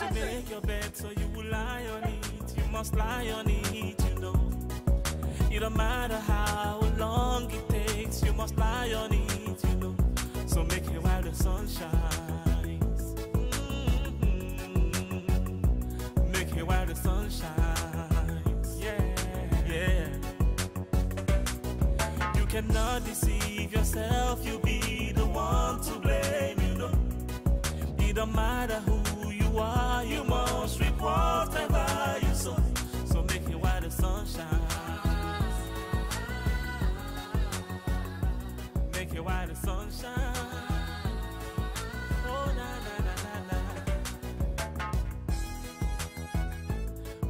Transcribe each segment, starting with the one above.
You make your bed, so you will lie on it. You must lie on it, you know. It don't matter how long it takes, you must lie on it, you know. So make it while the sun shines. Mhm. Make it while the sun shines. Yeah, yeah. You cannot deceive yourself, you'll be the one to blame, you know. It don't matter who Make the sun shines. Oh, na na na na na.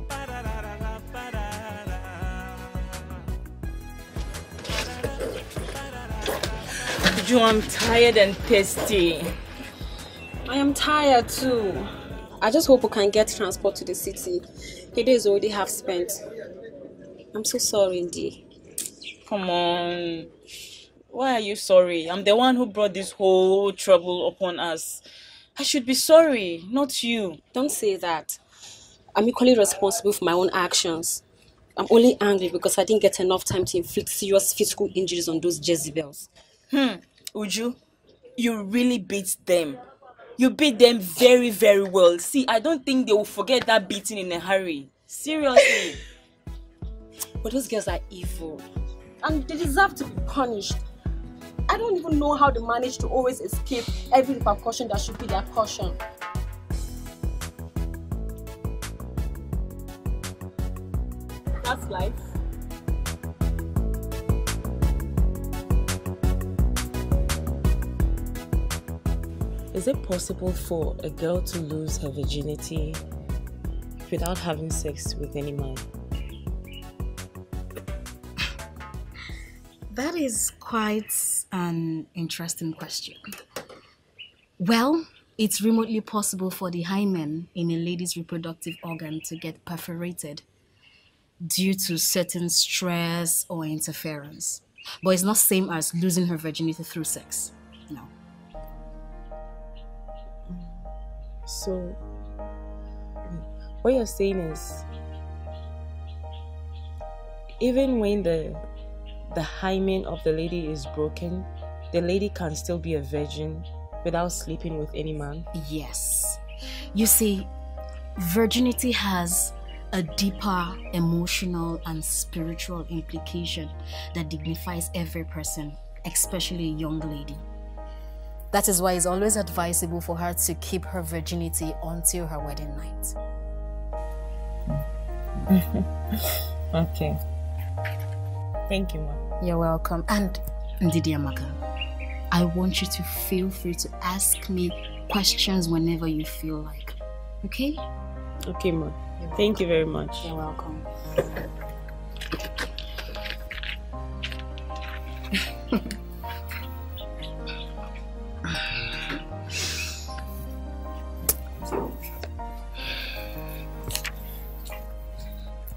Ba-da-da-da-da, ba-da-da. Ju, I'm tired and thirsty. I am tired too. I just hope we can get transport to the city. The day is already half spent. I'm so sorry, Indy. Come on. Why are you sorry? I'm the one who brought this whole trouble upon us. I should be sorry, not you. Don't say that. I'm equally responsible for my own actions. I'm only angry because I didn't get enough time to inflict serious physical injuries on those Jezebels. Hmm, Uju, you really beat them. You beat them very, very well. See, I don't think they will forget that beating in a hurry. Seriously. But those girls are evil. And they deserve to be punished. I don't even know how they manage to always escape every repercussion that should be their caution. That's life. Is it possible for a girl to lose her virginity without having sex with any man? That is quite an interesting question. Well, it's remotely possible for the hymen in a lady's reproductive organ to get perforated due to certain stress or interference. But it's not same as losing her virginity through sex. No. So, what you're saying is, even when the the hymen of the lady is broken, the lady can still be a virgin without sleeping with any man. Yes. You see, virginity has a deeper emotional and spiritual implication that dignifies every person, especially a young lady. That is why it's always advisable for her to keep her virginity until her wedding night. okay. Thank you, ma'am. You're welcome. And Ndidi Amaka, I want you to feel free to ask me questions whenever you feel like. Okay? Okay, ma'am. Thank you very much. You're welcome.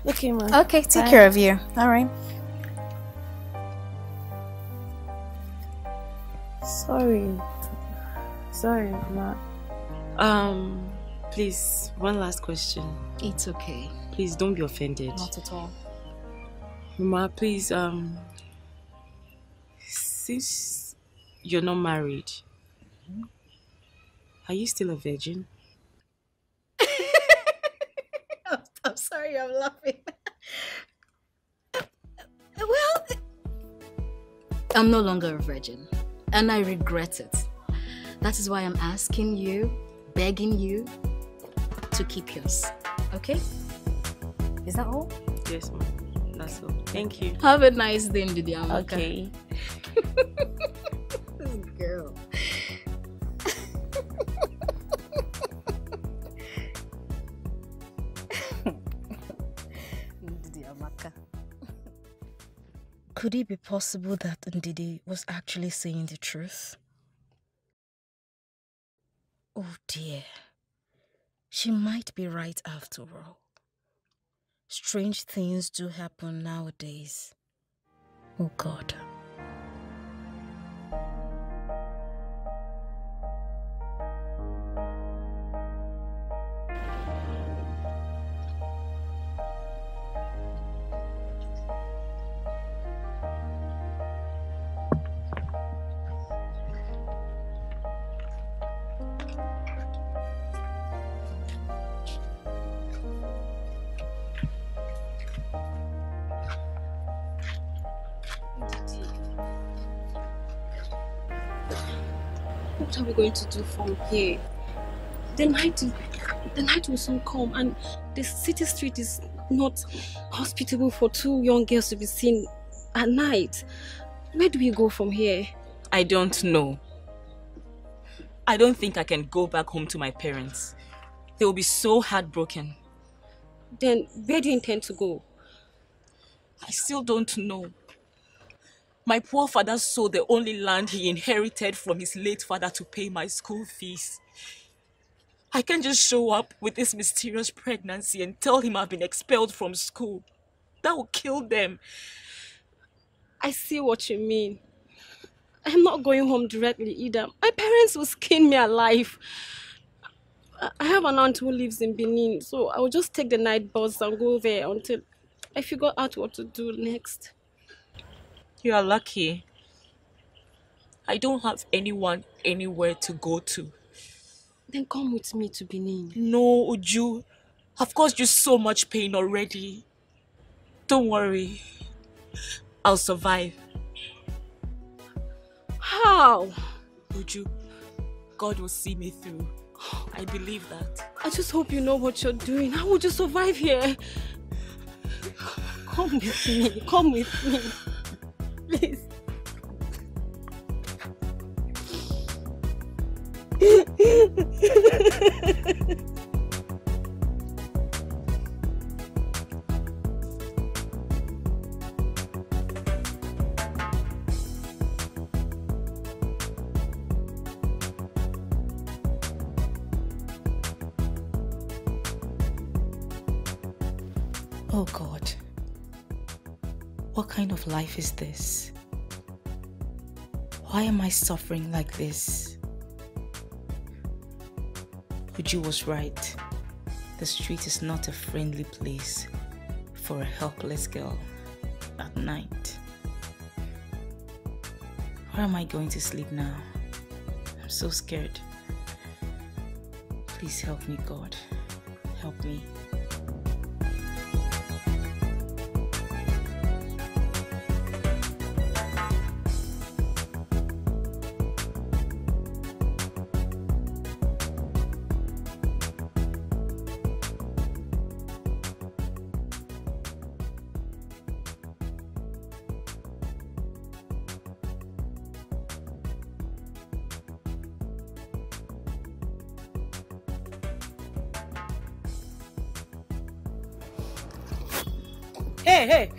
Okay, ma'am. Okay, take Bye. care of you. All right. Sorry, ma. Um, please, one last question. It's okay. please don't be offended. Not at all. Ma, please, um, since you're not married, are you still a virgin? I'm sorry, I'm laughing. well, I'm no longer a virgin, and I regret it. That is why I'm asking you, begging you to keep yours. Okay? Is that all? Yes, ma'am. That's all. Thank you. Have a nice day, Ndidi Amaka. Okay. This girl. Ndidi Amaka. Could it be possible that Ndidi was actually saying the truth? Oh dear. She might be right after all. Strange things do happen nowadays. Oh God. What are we going to do from here? The night, the night will soon come, and the city street is not hospitable for two young girls to be seen at night. Where do we go from here? I don't know. I don't think I can go back home to my parents. They will be so heartbroken. Then where do you intend to go? I still don't know. My poor father sold the only land he inherited from his late father to pay my school fees. I can't just show up with this mysterious pregnancy and tell him I've been expelled from school. That will kill them. I see what you mean. I'm not going home directly either. My parents will skin me alive. I- I have an aunt who lives in Benin, so I will just take the night bus and go there until I figure out what to do next. You are lucky. I don't have anyone anywhere to go to. Then come with me to Benin. No, Uju. I've caused you so much pain already. Don't worry. I'll survive. How? Uju, God will see me through. I believe that. I just hope you know what you're doing. How would you survive here? Come with me. Come with me. Please. life is this? Why am I suffering like this? Uju was right. The street is not a friendly place for a helpless girl at night. Where am I going to sleep now? I'm so scared. Please help me, God. Help me.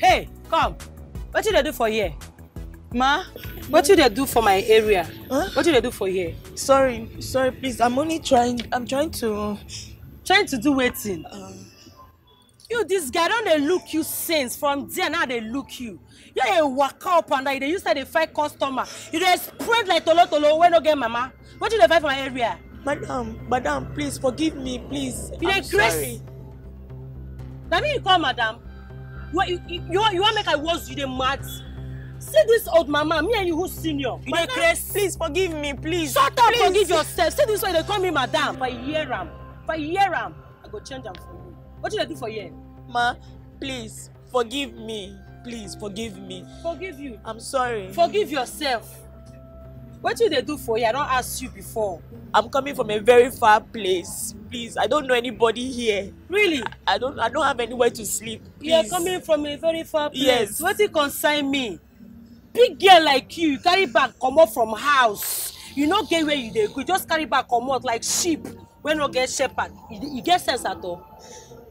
Hey, come. What did they do for here? Ma, what did they do for my area? Huh? What did they do for here? Sorry, sorry, please. I'm only trying. I'm trying to. Trying to do waiting. you, this guy, don't they look you since from there now they look you. You're a waka up and down. They used to dey fight customer. You dey spread like tolo tolo when no get mama. What did they fight for my area? Madam, madam, please forgive me, please. You I'm dey sorry. na me you call madam What, you, you, you, want- you wan make i worse you dey mad see this old mama me and you who senior you dey craze. Please forgive me, please. shut up please. forgive yourself see this way they call me madam if i hear am if i hear am i go change am for you wetin you dey do for here. Ma, please forgive me. Please forgive me. forgive you I'm sorry. forgive yourself wetin you they do for you? i don't ask you before. I'm coming from a very far place. Please, I don't know anybody here. really I don't I don't have anywhere to sleep. Please. you are coming from a very far place Yes. wetin concern me big girl like you you carry back, come comot from house you no get where you dey go you just carry back, come comot like sheep wey no get shepherd you, you get sense at all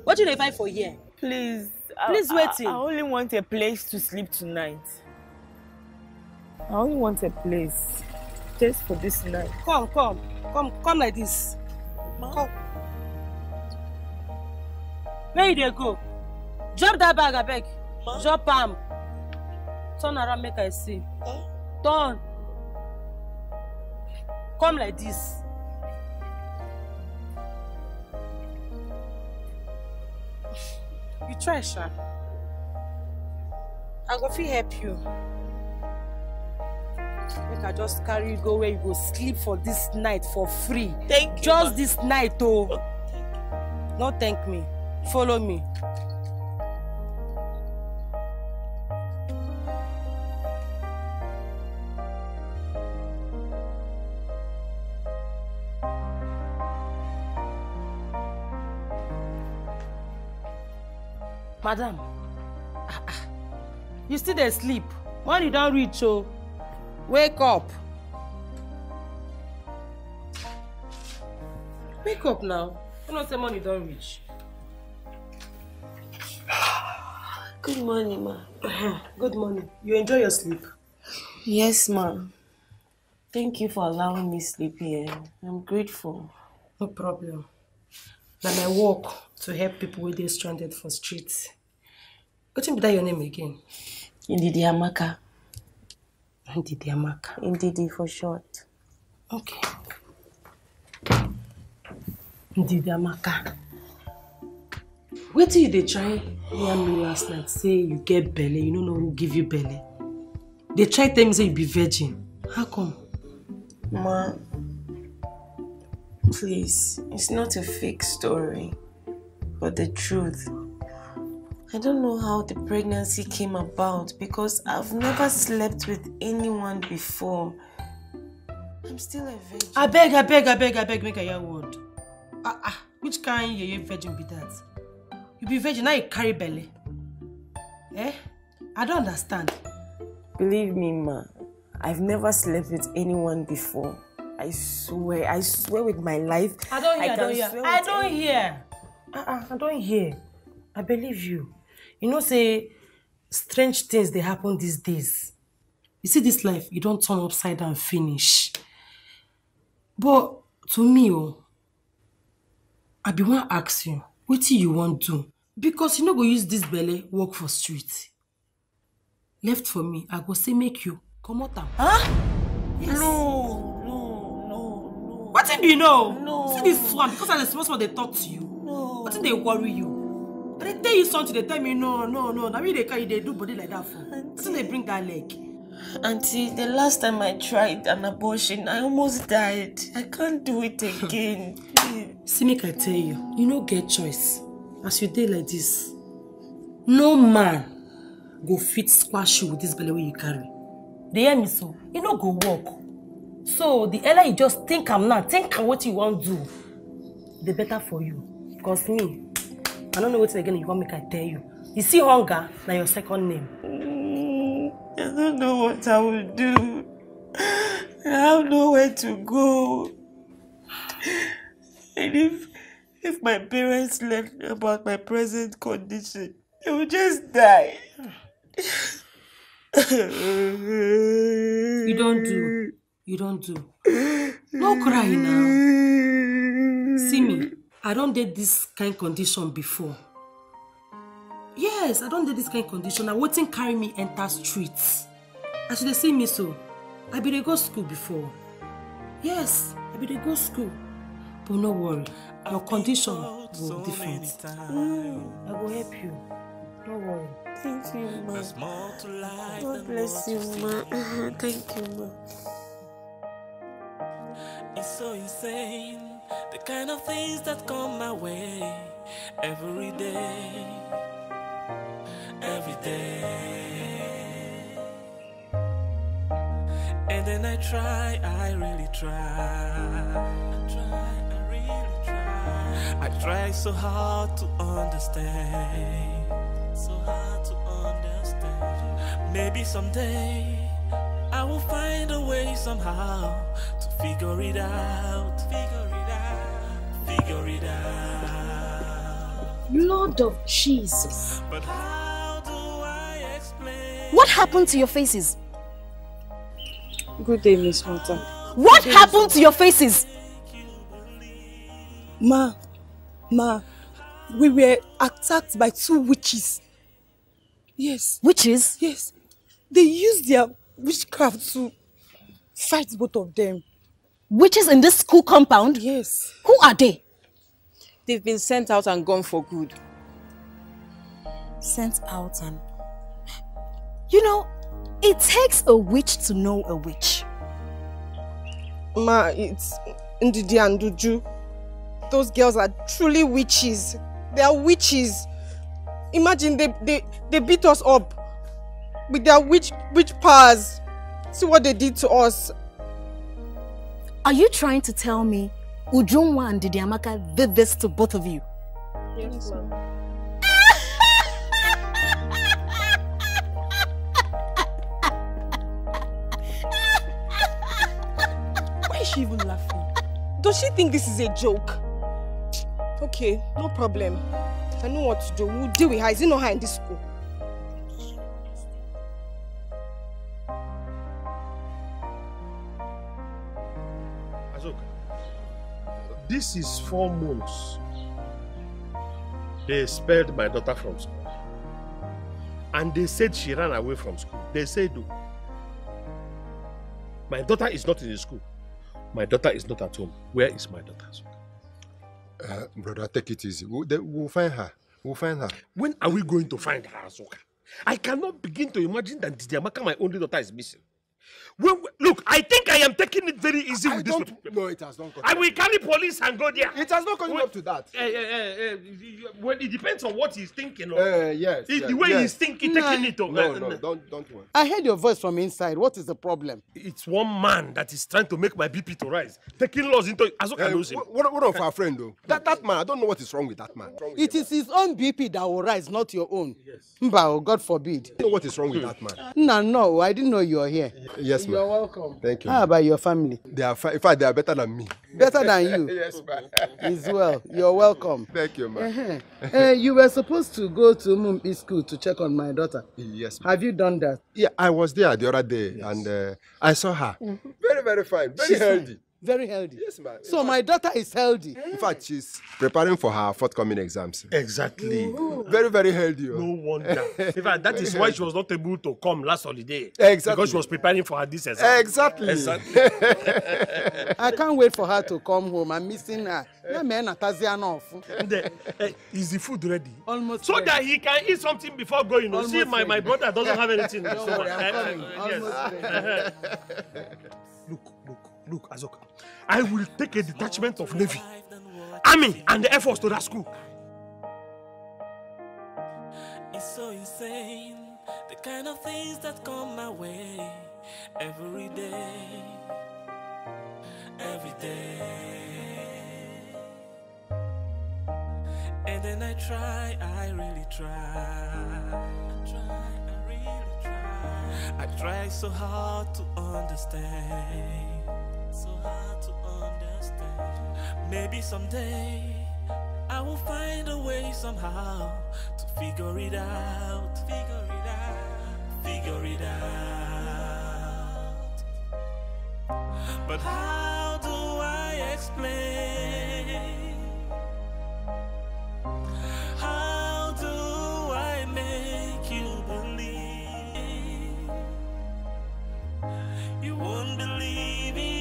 wetin you dey find for here. Please. Please I, wetin? I, I only want a place to sleep tonight. I only want a place just for this night. come come come come like this. Come. Where you dey go? Drop that bag abeg. Ma? drop am. Turn around make i see. Eh? turn. Come like this. You try sha. I go fit help you make i just carry you go where you go sleep for this night for free Thank you. just ma. this night Oh, thank no thank me follow me. madam ah, ah, you still dey sleep morning don reach o wake up wake up now you know say morning don reach. Good morning, ma. good morning you enjoy your sleep. Yes, ma. Thank you for allowing me sleep here. I'm grateful. no problem na my work to help people wey dey stranded for street wetin be that your name again. Indidi Amaka. Ndidi amaka. Indidi for short. okay. ndidi amaka. wetin you dey try yarn me last night say you get belle you no know who give you belle dey try tell me say you be virgin how come. Ma, please, it's not a fake story, but the truth. I don't know how the pregnancy came about because I've never slept with anyone before. I'm still a virgin. abeg abeg abeg abeg make i hear word ah ah which kind yeye virgin be that you be virgin now you carry belly. eh i don't understand Believe me, ma, I've never slept with anyone before. I swear, I swear with my life. i don hear i, can don hear i don't any- hear ah ah i don hear i believe you you know say strange things dey happen these days you see this life e don turn upside down finish but to me o i bin wan ask you wetin you wan do because you no go use this belle work for street left for me i go say make you comot am. Huh? Yes. No, no, no, wetin be no. No. see this one because i dey small small dey talk to you. no. wetin dey worry you i dey tell you something dey tell me no no no na me dey carry you dey do body like that for. Wetin dey bring that leg. Auntie, the last time I tried an abortion, I almost died. I can't do it again. See make i tell you you no get choice. As you dey like this no man go fit squash you with this belle wey you carry. Dey hear me so? E no go work. So the earlier you just think am now think am wetin you wan do the better for you. Cause me i don't know wetin again you want me to tell you you see hunger na your second name Mm, I don't know what I will do. I have nowhere to go. And if if my parents learn about my present condition, they will just die. you don't do you don't do no cry now see me i don dey this kind condition before yes i don dey this kind condition na wetin carry me enter street as you dey see me so i bin dey go school before yes i bin dey go school But no worry, your condition will be different. Mm, I will help you. Don't worry. Thank you, ma. God bless you, ma. Thank you, ma. It's so insane, the kind of things that come my way every day, every day. And then I try, I really try. I try, I really try. I try so hard to understand, so hard to understand. Maybe someday I will find a way somehow to figure it out, figure it figure it out. Lord of Jesus. But how do I explain? What happened to your faces? Good day, Miss Hunter. What happened to your faces? Ma, ma, we were attacked by two witches. Yes. Witches? Yes. They used their witchcraft to fight both of them. Witches in this school compound? Yes. Who are they? They've been sent out and gone for good. Sent out and... You know, it takes a witch to know a witch. Ma, it's Ndidi and Uju. Those girls are truly witches. They are witches. Imagine they, they, they beat us up with their witch, witch powers. See what they did to us. Are you trying to tell me Ujunwa and Didiamaka did this to both of you? Yes, ma'am. Why is she even laughing? Does she think this is a joke? Okay, no problem. I know what to do. We'll deal with her. Is it not her in this school? Azoka, this is four months. They expelled my daughter from school. And they said she ran away from school. They said, oh, my daughter is not in the school. My daughter is not at home. Where is my daughter? Uh, brother, take it easy. We'll, then we'll find her. We'll find her. When are we going to find her, Azoka? I cannot begin to imagine that Didiamaka, my only daughter, is missing. When, look, I think I am taking it very easy I with this. don't know it has not I will carry police and go there. It has not come up to that. Eh, eh, eh, eh, well, it depends on what he's thinking of. Uh, yes, It's yes, the way yes. he's thinking, taking it. No, eh, no, eh, don't, don't worry. I heard your voice from inside. What is the problem? It's one man that is trying to make my BP to rise, taking laws into Azoka Uh, knows him. what, what of our friend, though? That, that man, I don't know what is wrong with that man. It is his own BP that will rise, not your own. Yes. Mbao, God forbid. I don't know what is wrong with that man. No, no, I didn't know you were here. Yes, You're ma'am. welcome. Thank you. How about your family? They are in fact, they are better than me. Better than you? yes, ma'am. As well. You're welcome. Thank you, ma'am. Uh-huh. Uh, you were supposed to go to Mumpi school to check on my daughter. Yes, ma'am. Have you done that? Yeah, I was there the other day and uh, I saw her. Very, very fine. Very She's healthy. fine. Very healthy. Yes, ma'am. So fact- my daughter is healthy. In fact, she's preparing for her forthcoming exams. Exactly. Very, very healthy. oh. No wonder. In fact, that is why she was not able to come last holiday. Exactly. Because she was preparing for her this exam. Exactly. Exactly. I can't wait for her to come home. I'm missing her. And, uh, uh, is the food ready? Almost So ready. that he can eat something before going. You see, Almost my, my ready. brother doesn't have anything. in the Don't stomach. worry, I'm Uh, uh, coming. uh, yes. Almost. Look, look, look, Azoka. I will take a detachment of Navy, Army, and the Air Force to that school. It's so insane, the kind of things that come my way every day, every day. And then I try, I really try. I try, I really try. I try so hard to understand, so hard to understand. Maybe someday I will find a way somehow to figure it out, figure it out, figure it out. But how do I explain? How do I make you believe? You won't believe it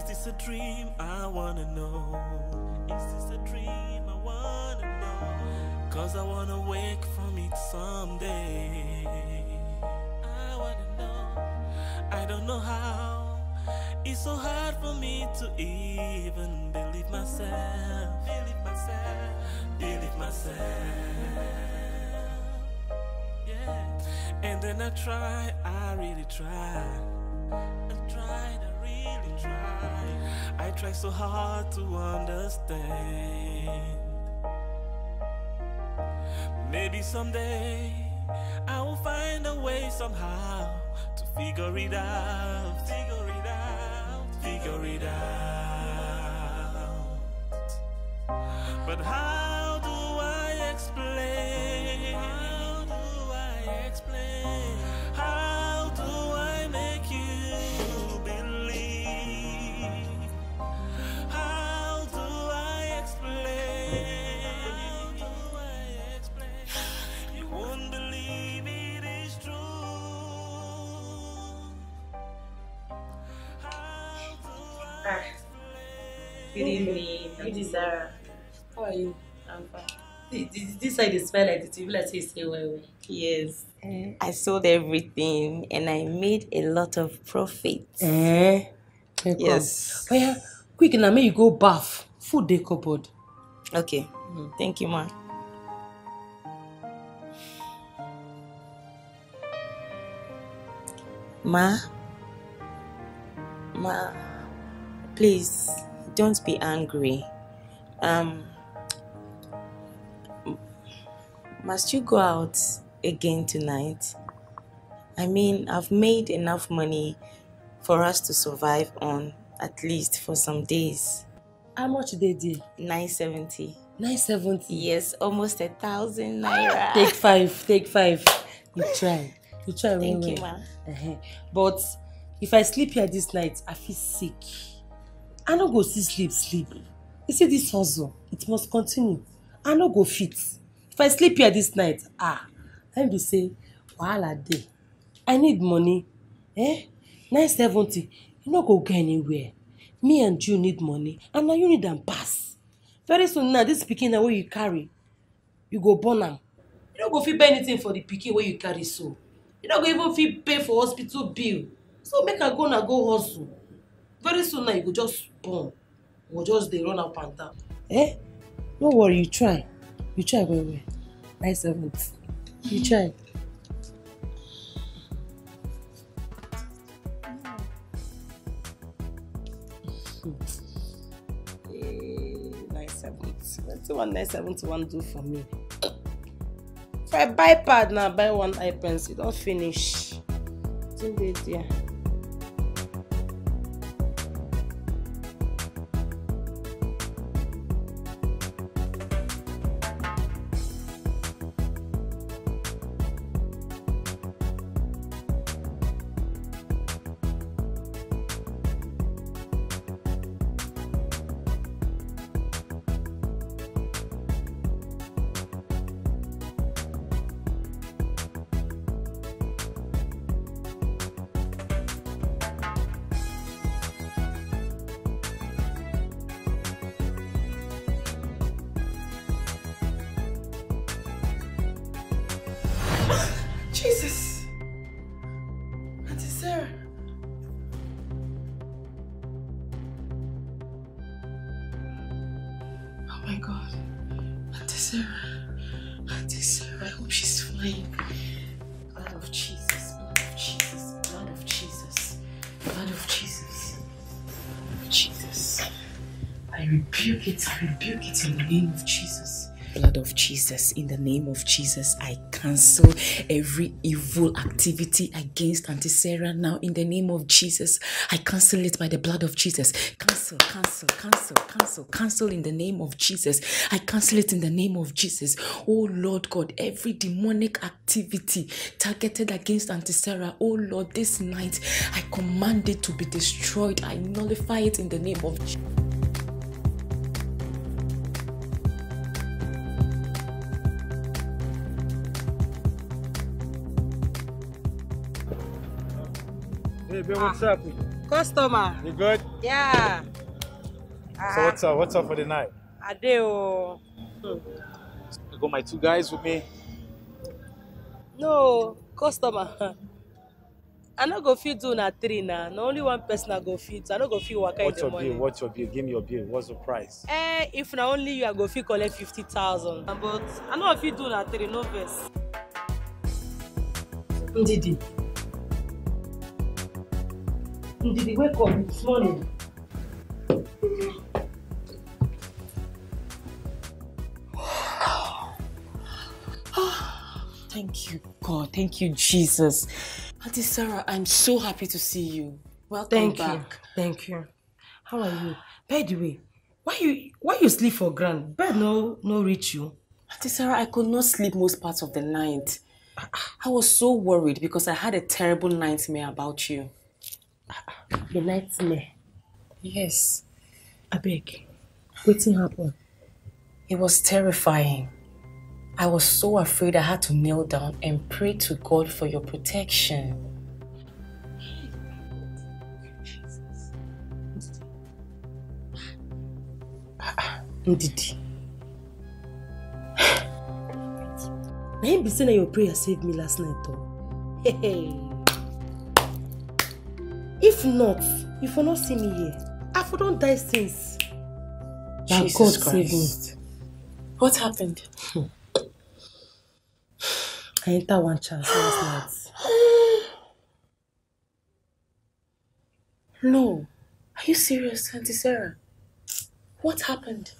is this a dream? I wanna know. Is this a dream? I wanna know. Cause I wanna wake from it someday. I wanna know. I don't know how. It's so hard for me to even believe myself. Believe myself. Believe myself. Yeah. And then I try, I really try. I tried, I really tried. I try so hard to understand. Maybe someday I will find a way somehow to figure it out. Figure it out. Figure it. But how do I explain? How do I explain? Good evening, Auntie Sarah. How are you? I'm fine. This, this, this side is smell like the TV, like say you stay well, well. Yes, eh? I sold everything and I made a lot of profit. Eh? eh okay, Yes. Come. Oh, yeah. Quick now, make you go bath. Food dey cupboard. Okay, mm. thank you, ma. Ma, ma, please don't be angry. Um, must you go out again tonight? I mean, I've made enough money for us to survive on at least for some days. How much they did? 970. 970? Yes, almost a thousand naira. Take five, take five. You try. You try well, Thank you, ma. Uh-huh. But if I sleep here this night, I feel sick. I no go see sleep, sleep. You see this hustle, it must continue. I no go fit. If I sleep here this night, ah, I be say, wahala dey. I need money. Eh? 970, you no go go anywhere. Me and you need money, and na you need am pass. Very soon now, this pikin na wey you carry, you go born am. You no go fit buy anything for the pikin wey you carry so. You no go even fit pay for hospital bill. So make I go na go hustle. Very soon now you go just born. You go just dey run up and down. Eh? No worry, you try. You try well well. Nine seventy. You try. Wetin one nine seventy wan do for me? If I buy pad now, buy one eye pencil, don finish. Wetin dey there? Jesus! Auntie Sarah! Oh my god. Auntie Sarah. Auntie Sarah, I hope she's fine. Blood of Jesus, blood of Jesus, blood of Jesus, blood of Jesus, blood of Jesus. I rebuke it, I rebuke it in the name of Jesus. Jesus, in the name of Jesus, I cancel every evil activity against Auntie Sarah now. In the name of Jesus, I cancel it by the blood of Jesus. Cancel, cancel, cancel, cancel, cancel in the name of Jesus. I cancel it in the name of Jesus. Oh Lord God, every demonic activity targeted against Auntie Sarah, oh Lord, this night I command it to be destroyed. I nullify it in the name of Jesus. Hey, babe, what's up? Customer. You good? Yeah. So what's up? What's up for the night? Adeo. I got my two guys with me. No, customer. I no go fit do na three na. Na only one person I go fit. I no go fit waka in What's the your morning. bill? What's your bill? Give me your bill. What's the price? Eh, if na only you, I go fit collect fifty thousand. But I no fit do na three, no vex. Ndidi. Ndidi, wake up. this morning. Thank you, God. Thank you, Jesus. Auntie Sarah, I'm so happy to see you. Welcome Thank you. back. Thank you. How are you? By the way, why you why you sleep for ground? Bed no no reach you. Auntie Sarah, I could not sleep most parts of the night. I was so worried because I had a terrible nightmare about you. The nightmare. Yes. Abeg, wetin happen? It was terrifying. I was so afraid I had to kneel down and pray to God for your protection. Ndidi. Na him be say na your prayer save me last night o. Hey, hey. If not, you for not see me here. I for don die since. Jesus God save me. Christ. What happened? I enter one chance last night. No. Are you serious, Auntie Sarah? What happened?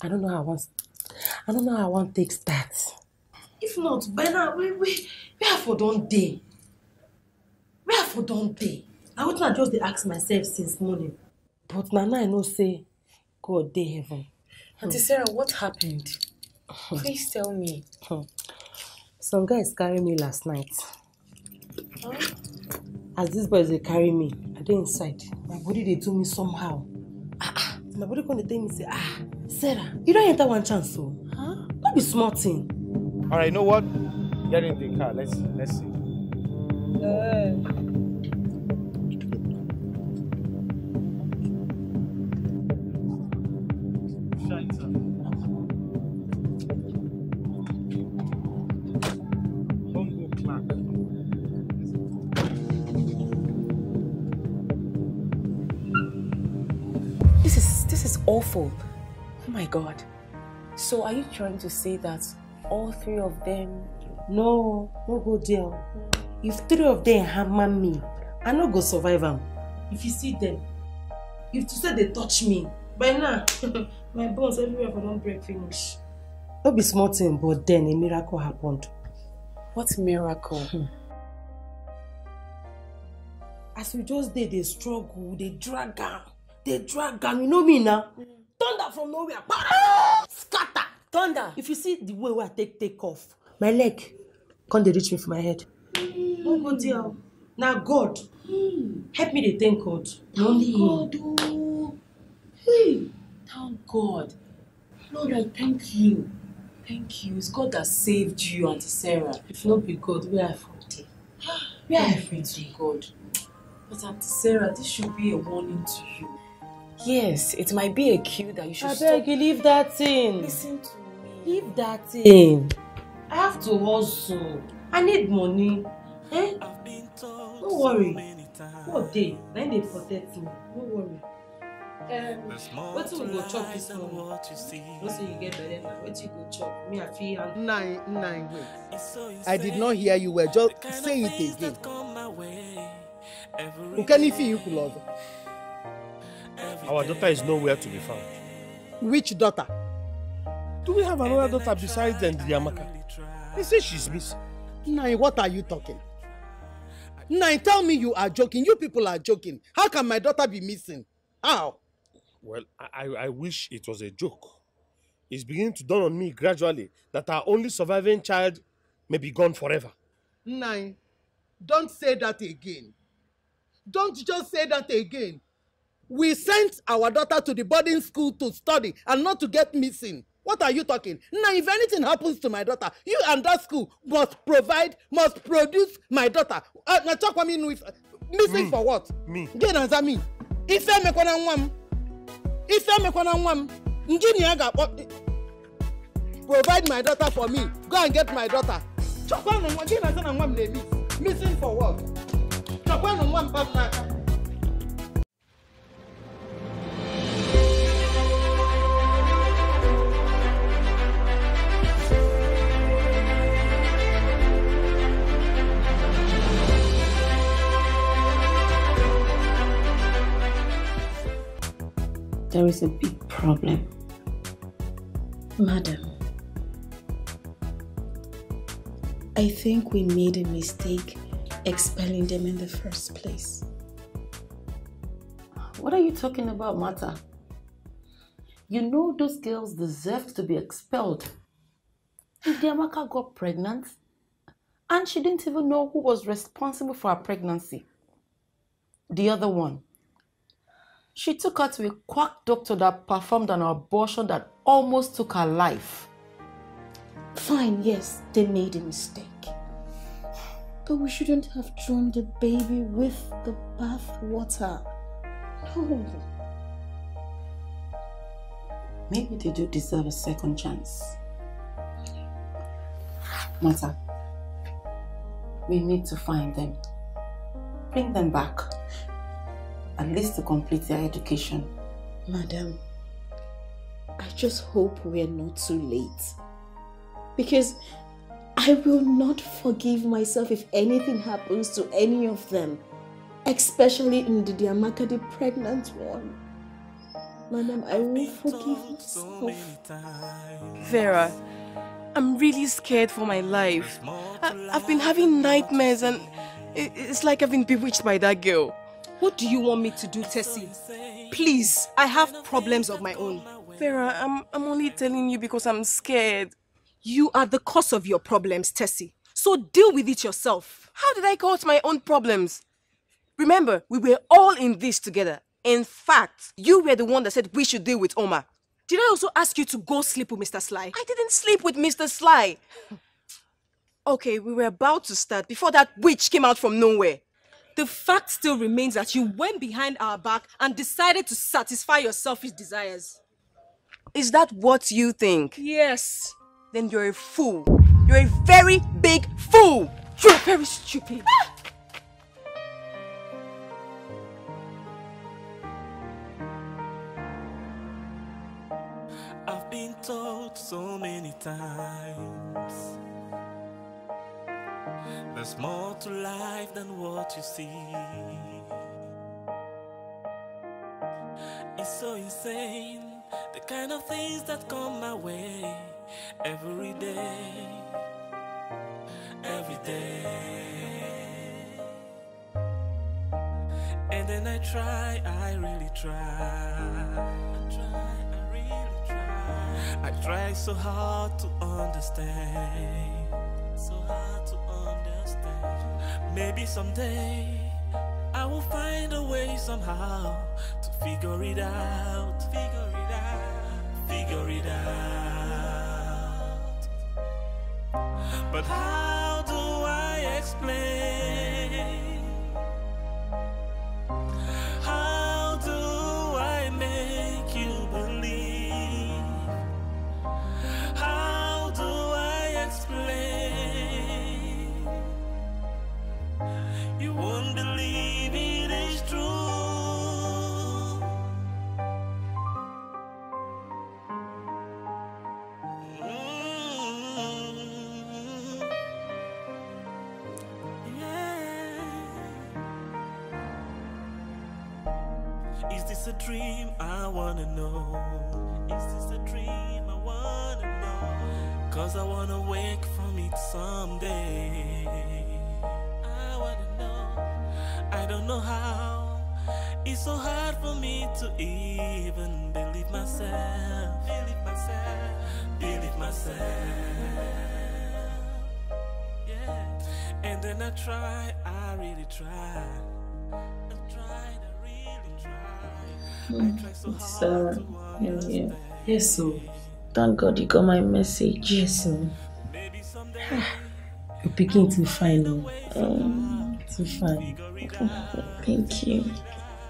I don't know how I want. I don't know how I want take that. If not, by now, we we where I for don dey? Where I for don dey? Na wetin I just dey ask myself since morning. But na now I know say God dey heaven. Auntie Sarah, what happened? Please tell me. Some guys carry me last night. As these boys dey carry me, I dey inside. My body dey do me somehow. Ah, ah, my body come dey tell me say, ah, Sarah, you don enter one chance o. Huh? No be small thing. All right, you know what? Get in the car. Let's see. Let's see. This awful. Oh my god. So are you trying to say that all three of them No, no go there. If three of them hammer me, I no go survive am. If you see them, if to say they touch me, by now, my bones everywhere for don't break finish. No be small thing, but then a miracle happened. What miracle? Hmm. As we just did, dey struggle, dey drag am, dey drag am, you know me na. Thunder from nowhere, kpara, scatter. Thunder. If you see the way wey I take take off, my leg come dey reach me for my head. No go there. o. Na God. Help me dey thank God. Na only. God, oh. Hey, thank God. Lord, I thank you. Thank you. It's God that saved you, Auntie Sarah. If not be God, where I for dey? Where are you to God? But Auntie Sarah, this should be a warning to you. Yes, it might be a cue that you should Abeg, stop. you leave that thing. Listen to me. Leave that thing. I have to hustle. I need money. Eh? No worry. Dey. Na him dey protect me. No worry. Um, wetin we go chop this morning? No say you get belle now. Wetin you go chop? Me, I fit handle. Nine, nine, wait. I did not hear you well. Just say it again. Ukenifi Ikulozo. Our daughter is nowhere to be found. Which daughter? Do we have another daughter besides Ndidi Amaka? They say she's missing. Nine, what are you talking? Nine, tell me you are joking. You people are joking. How can my daughter be missing? How? Well, I, I I wish it was a joke. It's beginning to dawn on me gradually that our only surviving child may be gone forever. Nine, don't say that again. Don't just say that again. We sent our daughter to the boarding school to study and not to get missing. What are you talking? Now, if anything happens to my daughter, you and that school must provide, must produce my daughter. Uh, now, talk with me if missing for what? Me. Gị na-aza me. Ife emekwana nwa m ife emekwana nwa m injinia ga-akpọ provide my daughter for me. Go and get my daughter. Chọkwanụ nwa gị na nwa m na-ebi missing for what? Chọkwanụ nwa m n'aka There is a big problem. Madam, I think we made a mistake expelling them in the first place. What are you talking about, Mata? You know those girls deserved to be expelled. Ndiamaka got pregnant and she didn't even know who was responsible for her pregnancy. The other one. She took her to a quack doctor that performed an abortion that almost took her life. Fine, yes, they made a mistake. But we shouldn't have thrown the baby with the bath water. No. Maybe they do deserve a second chance. Mata, we need to find them. Bring them back. At least to complete their education. Madam, I just hope we're not too late. Because I will not forgive myself if anything happens to any of them. Especially Ndidi Amaka, the pregnant one. Madam, I won't forgive myself. Vera, I'm really scared for my life. I, I've been having nightmares and it, it's like I've been bewitched by that girl. What do you want me to do, Tessie? Please, I have problems of my own. Vera, I'm, I'm only telling you because I'm scared. You are the cause of your problems, Tessie. So deal with it yourself. How did I cause my own problems? Remember, we were all in this together. In fact, you were the one that said we should deal with Omar. Did I also ask you to go sleep with Mr. Sly? I didn't sleep with Mr. Sly. Okay, we were about to start before that witch came out from nowhere. The fact still remains that you went behind our back and decided to satisfy your selfish desires. Is that what you think? Yes. Then you're a fool. You're a very big fool. You're very stupid. I've been told so many times There's more to life than what you see. It's so insane The kind of things that come my way Every day Every day. And then I try, I really try. I try, I really try I try so hard to understand. So hard to Maybe someday I will find a way somehow To figure it out. Figure it out. Figure it out. But how do I explain wanna know. Is this a dream? I wanna know. Cause I wanna wake from it someday. I wanna know. I don't know how. It's so hard for me to even believe myself. Believe myself. Believe myself. Yeah. And then I try, I really try. I tried, I really tried. I try so hard Sarah, to yeah. Yes, so thank God you got my message. Yes, so You're beginning to find out. um, Too fine. Thank you.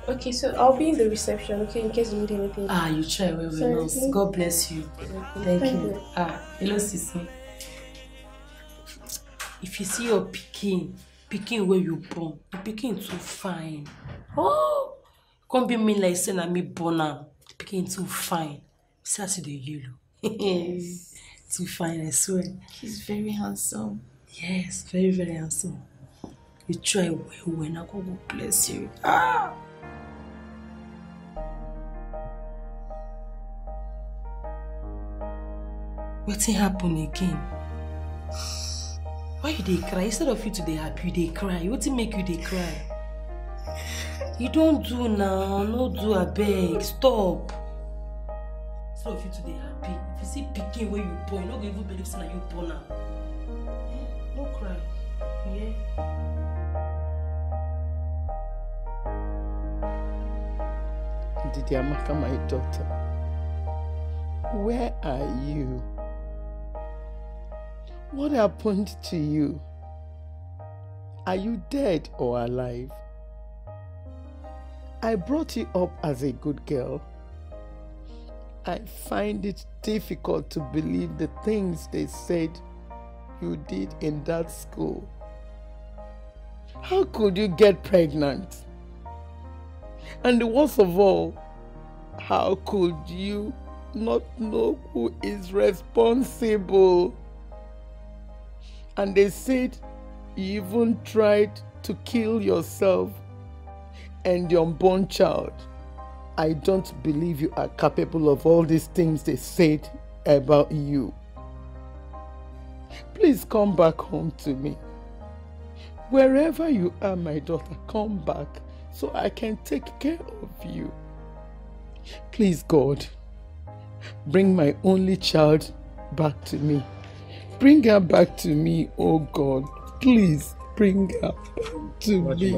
Okay, so I'll be in the reception, okay, in case you need anything. Ah, you try well, well, Sorry, nurse. God bless you. Thank Thank you. you. Ah, hello, sissy. If you see your picking, picking where you born, the picking too fine. Oh, come be mean like say na me born am. The pikin too fine. See as you dey yellow. too fine, I swear. He's very handsome. Yes, very, very handsome. You try well, well, now God will bless you. Ah! Wetin happen again? Why you dey cry? Instead of you to dey happy, you dey cry. Wetin make you dey cry? You don't do now, no do I beg. stop. Instead of you to dey happy, if you see picking where you born, you no go even believe na you born am. Eh, No cry. Yeah. Ndidi Amaka, my daughter, where are you? What happened to you? Are you dead or alive? I brought you up as a good girl. I find it difficult to believe the things they said you did in that school. How could you get pregnant? And the worst of all, how could you not know who is responsible? And they said you even tried to kill yourself and your unborn child. I don't believe you are capable of all these things they said about you. Please come back home to me. Wherever you are, my daughter, come back so I can take care of you. Please, God, bring my only child back to me. Bring her back to me, oh God. Please bring her back to Watch, me.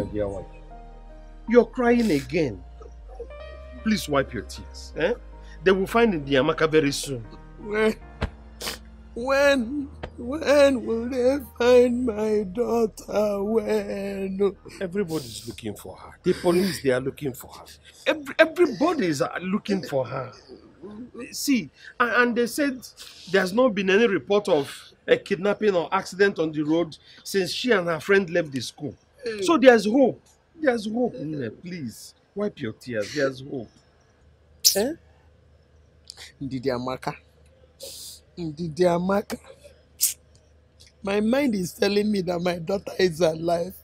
My dear wife. You're crying again. Please wipe your tears. Eh? They will find the Amaka very soon. When, when, when will they find my daughter? When? Everybody's looking for her. The police, they are looking for her. Every, everybody is uh, looking for her. See, and, and they said there's not been any report of a kidnapping or accident on the road since she and her friend left the school. So there's hope. There's hope. Nne, please, wipe your tears. There's hope. Eh? Ndidi Amaka. Ndidi Amaka. My mind is telling me that my daughter is alive.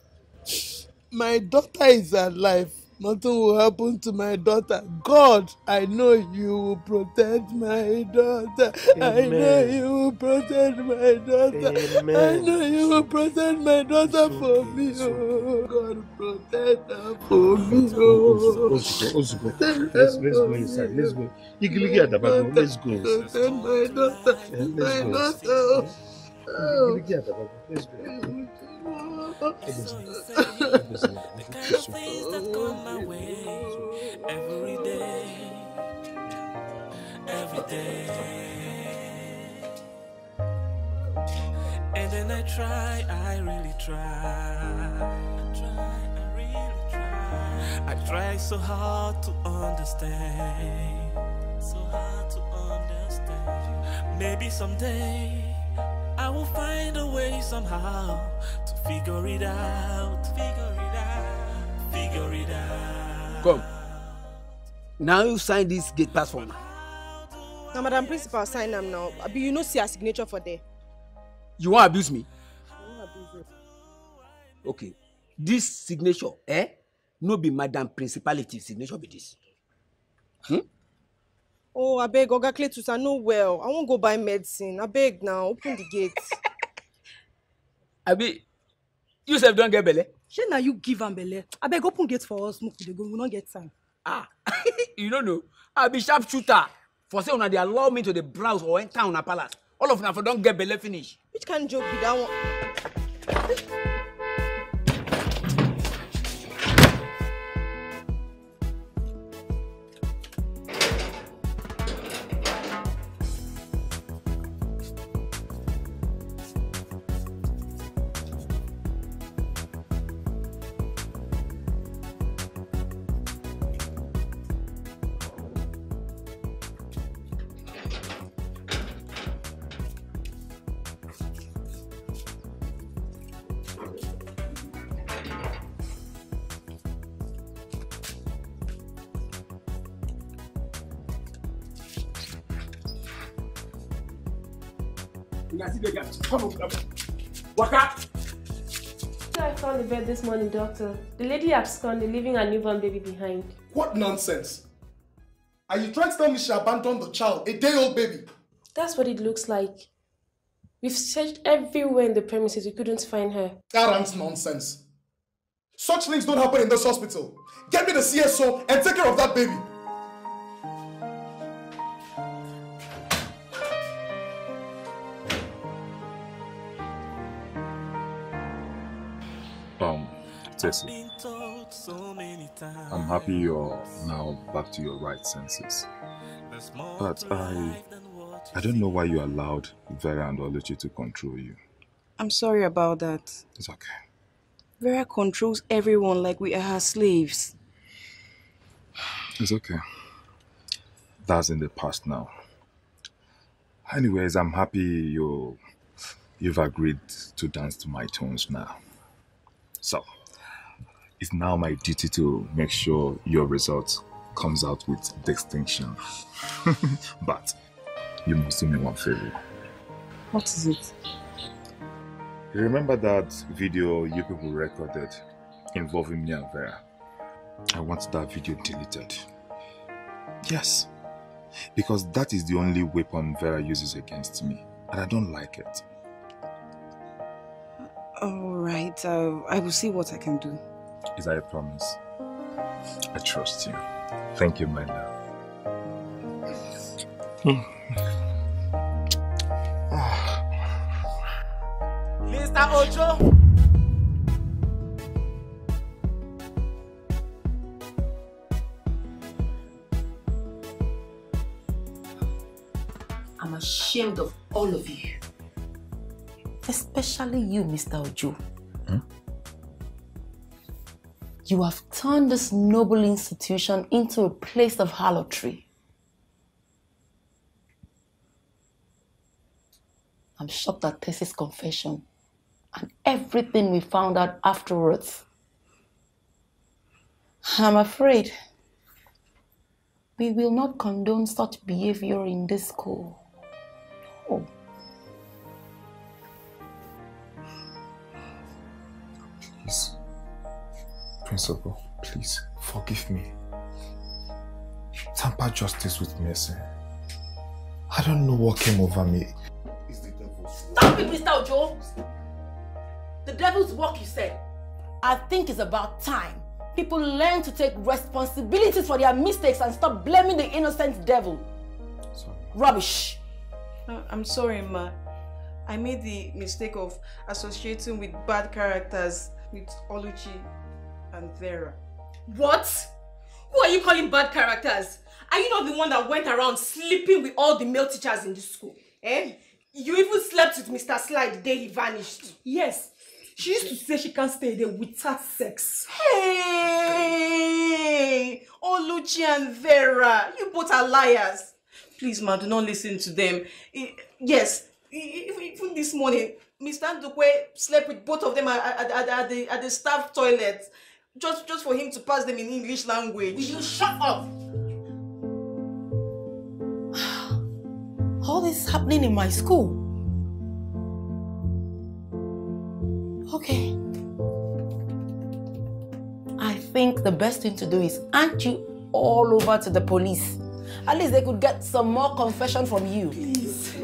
My daughter is alive. Nothing will happen to my daughter. God, I know you will protect my daughter. I know Amen. you will protect my daughter. I Amen. know you will protect my daughter for me. Oh, God, protect her for me. Oh. Let's go, let's go. Let's, let's go inside. Let's go. Igiligi Adabago, let's go. Protect my daughter. Let's My daughter. Oh. Adabago, let's go. Every day, every day. And then I try, I really try. I try, I really try. I try so hard to understand, so hard to understand. Maybe someday I will find a way somehow to figure it out, figure it out, figure it out. Come. Now you sign this gate pass for me. na madam principal sign am now abi you no see her signature for there. You wan abuse me? I wan abuse you. Okay. This signature, eh? No be madam principality signature be this. Hmm? Oh abeg oga cletus i no well i wan go buy medicine abeg na open the gate. Abi, you sef don get belle? shey na you give am belle abeg open gate for us make we dey go we no get time. Ah, you no know. I be sharp shooter. For say una dey allow me to dey browse or enter una palace. All of una for don get belle finish. which kind joke be that one. This morning, doctor. The lady absconded, leaving her newborn baby behind. What nonsense? Are you trying to tell me she abandoned the child, a day-old baby? That's what it looks like. We've searched everywhere in the premises. We couldn't find her. Arrant nonsense. Such things don't happen in this hospital. Get me the CSO and take care of that baby. I'm happy you're now back to your right senses. But I, I don't know why you allowed Vera and Oluchi to control you. I'm sorry about that. It's okay. Vera controls everyone like we are her slaves. It's okay. That's in the past now. Anyways, I'm happy you, you've agreed to dance to my tunes now. So, it's now my duty to make sure your result comes out with distinction. but you must do me one favor. What is it? Remember that video you people recorded involving me and Vera? I want that video deleted. Yes. Because that is the only weapon Vera uses against me. And I don't like it. Alright, uh, I will see what I can do. Is that a promise? I trust you. Thank you, my love. Mr. Ojo. I'm ashamed of all of you. Especially you, Mr. Ojo. Hmm? You have turned this noble institution into a place of harlotry. I'm shocked at Tessie's confession and everything we found out afterwards. I'm afraid we will not condone such behavior in this school. Principal, please forgive me. Tamper justice with mercy. I don't know what came over me. It's the devil's work. Stop it, Mr. Ojo! The devil's work, you said. I think it's about time people learn to take responsibilities for their mistakes and stop blaming the innocent devil. Sorry. Rubbish. I'm sorry, Ma. I made the mistake of associating with bad characters with Oluchi and Vera. What? Who are you calling bad characters? Are you not the one that went around sleeping with all the male teachers in the school? Eh? You even slept with Mr. Sly the day he vanished. Yes. She used to say she can't stay there without sex. Hey! Oluchi and Vera, you both are liars. Please, ma, do not listen to them. Yes, even this morning, Mr. Ndukwe slept with both of them at, at, at, at the, at the staff toilet just, just for him to pass them in English language. Will you shut up? All this is happening in my school. Okay. I think the best thing to do is hand you all over to the police. At least they could get some more confession from you. Please.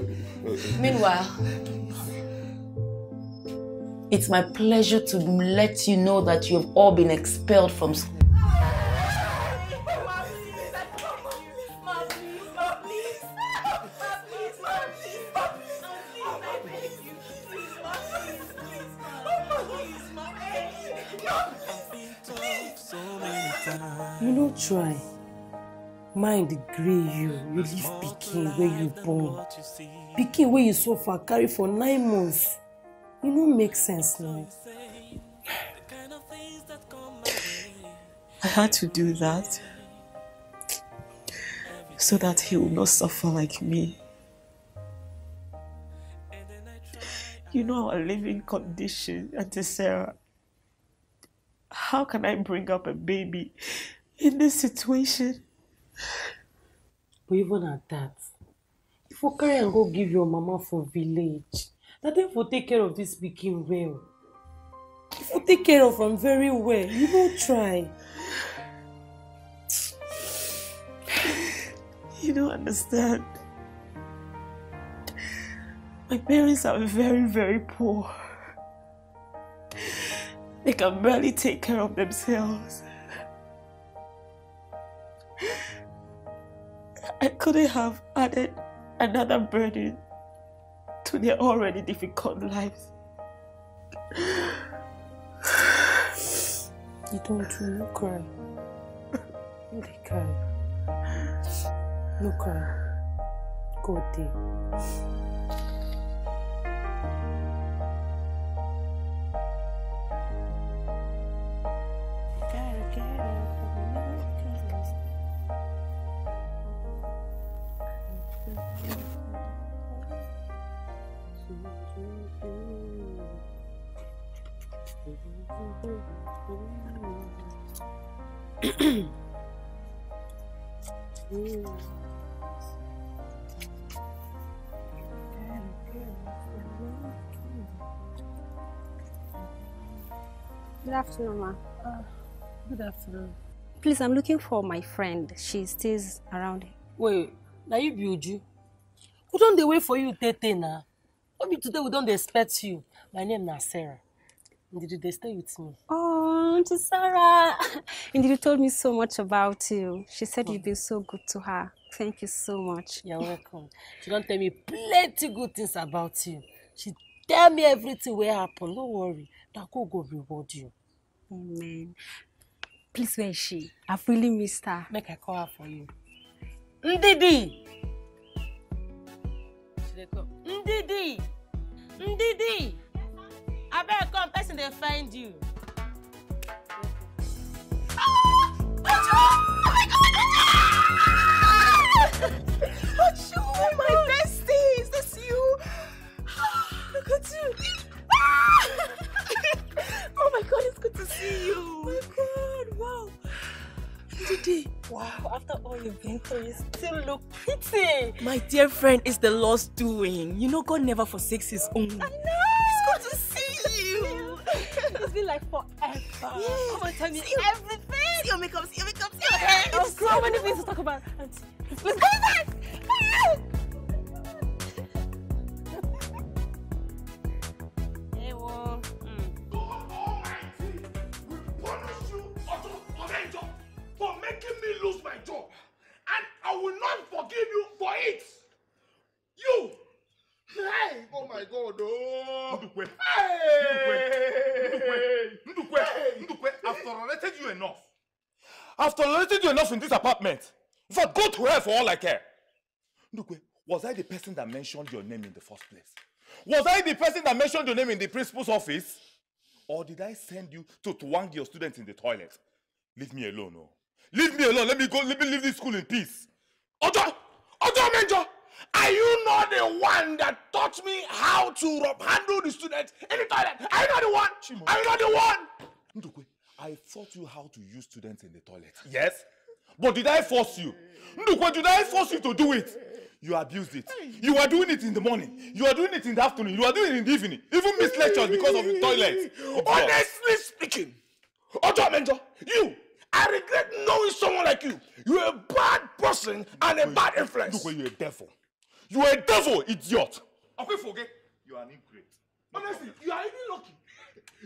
Meanwhile, it's my pleasure to let you know that you have all been expelled from school. You no try. Mind grey you, you leave pikin wey you born. Pikin wey you suffer carry for nine months. E no make sense now. I had to do that so that he will not suffer like me. You know our living condition, Auntie Sarah. How can I bring up a baby in this situation? But even at that, for carry and go give your mama for village na dem for take care of dis pikin well you take care of am very well you no try. You don't understand. My parents are very, very poor. They can barely take care of themselves. I couldn't have added another burden to their already difficult lives. You don't do no cry. Dey cry. No cry. Go dey. Afternoon. Please, I'm looking for my friend. She stays around. Wait, na you be Uju? We don dey wait for you tey na. No be today we don dey expect you. My name na Sarah. Ndidi dey stay with me. Oh, Auntie Sarah. Indeed, you told me so much about you. She said you've been so good to her. Thank you so much. You're welcome. She don tell me plenty good things about you. She tell me everything wey happen. No worry. Na God go reward you. Amen. Please, where is she? I've really missed her. Make I call her for you. Ndidi! Ndidi! Ndidi! Abeg come, person dey find you. Achoo, my bestie! Is this you? Look at you! Oh my god, it's good to see you! Oh my god, wow! Didi, Wow, after all you've been through, you still look pretty. my dear friend, it's the Lord's doing. You know God never forsakes his own. I know! It's good to see you! It's been like forever. Come on, tell me See everything! See your makeup, see your makeup, see your hair! Oh, so many things to talk about. Auntie, Let's go inside! Hey, well, for making me lose my job and I will not forgive you for it. You! Hey! Oh my God! Oh! Ndukwe! Hey! Ndukwe! Ndukwe! I've tolerated you enough. I've tolerated you enough in this apartment. In fact, go to hell for all I care. Ndukwe, was I the person that mentioned your name in the first place? Was I the person that mentioned your name in the principal's office? Or did I send you to twang your students in the toilet? Leave me alone, oh. Leave me alone. Let me go. Let me leave this school in peace. Ojo! Ojo Menjo! Are you not the one that taught me how to rub handle the students in the toilet? Are you not the one? Are you not the one? Ndukwe, I taught you how to use students in the toilet. Yes? But did I force you? Ndukwe, did I force you to do it? You abused it. You are doing it in the morning. You are doing it in the afternoon. You are doing it in the evening. Even missed lectures because of the toilet. Honestly speaking, Ojo Menjo, you, I regret knowing someone like you. You're a bad person and a bad influence. Ndukwe, you're a devil. You're a devil, idiot. Okay, forget. You are an ingrate. Honestly, you are even lucky.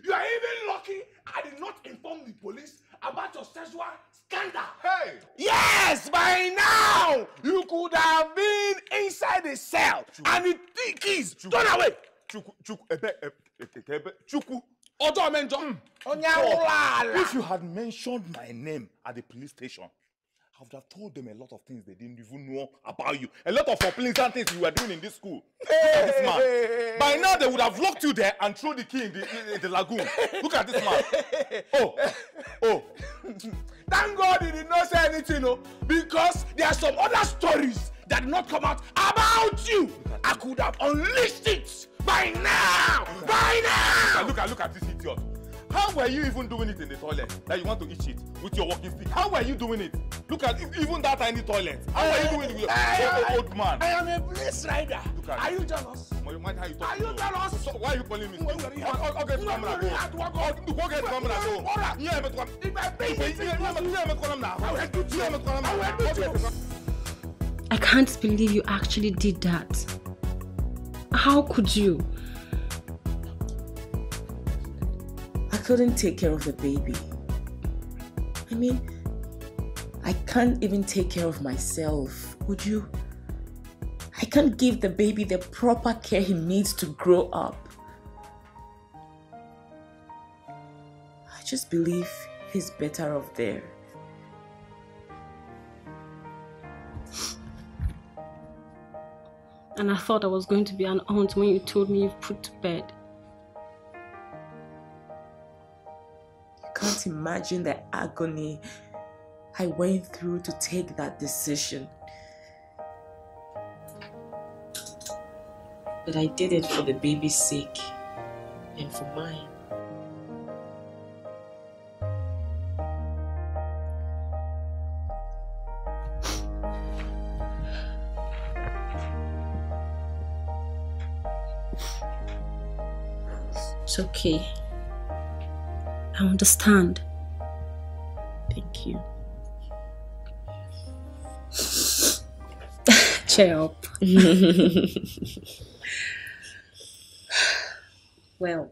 You are even lucky I did not inform the police about your sexual scandal. Hey! Yes, by now you could have been inside the cell and the thing keys thrown away. Chuku, Chuku, ebe, ebe, ebe, Chuku. Ojo Menjo. Onyaulala. If you had mentioned my name at the police station, I would have told them a lot of things they didn't even know about you. A lot of unpleasant things you were doing in this school. Look at this man. By now, they would have locked you there and thrown the key in the, in, the lagoon. Look at this man. Oh, oh. Thank God he did not say anything, no, because there are some other stories that did not come out about you. I could have unleashed it by now. By now. Look at, look at this idiot. How were you even doing it in the toilet that you want to eat it with your walking stick? How were you doing it? Look at e- even that tiny toilet. How are you doing with your old, old man? I am a police rider. Look at Are it. you jealous? You how you talk Are you jealous? So why are you calling me? Okay, you you have to go. go get come now, go. Yeah, me come. If I pay you, Yeah, yeah, yeah, me come now. I will do. I will Okay, I can't believe you actually did that. How could you? Couldn't take care of the baby. I mean, I can't even take care of myself. Would you? I can't give the baby the proper care he needs to grow up. I just believe he's better off there. And I thought I was going to be an aunt when you told me you've put to bed. Can't imagine the agony I went through to take that decision. But I did it for the baby's sake and for mine. It's okay. I understand. Thank you. Cheer up. well,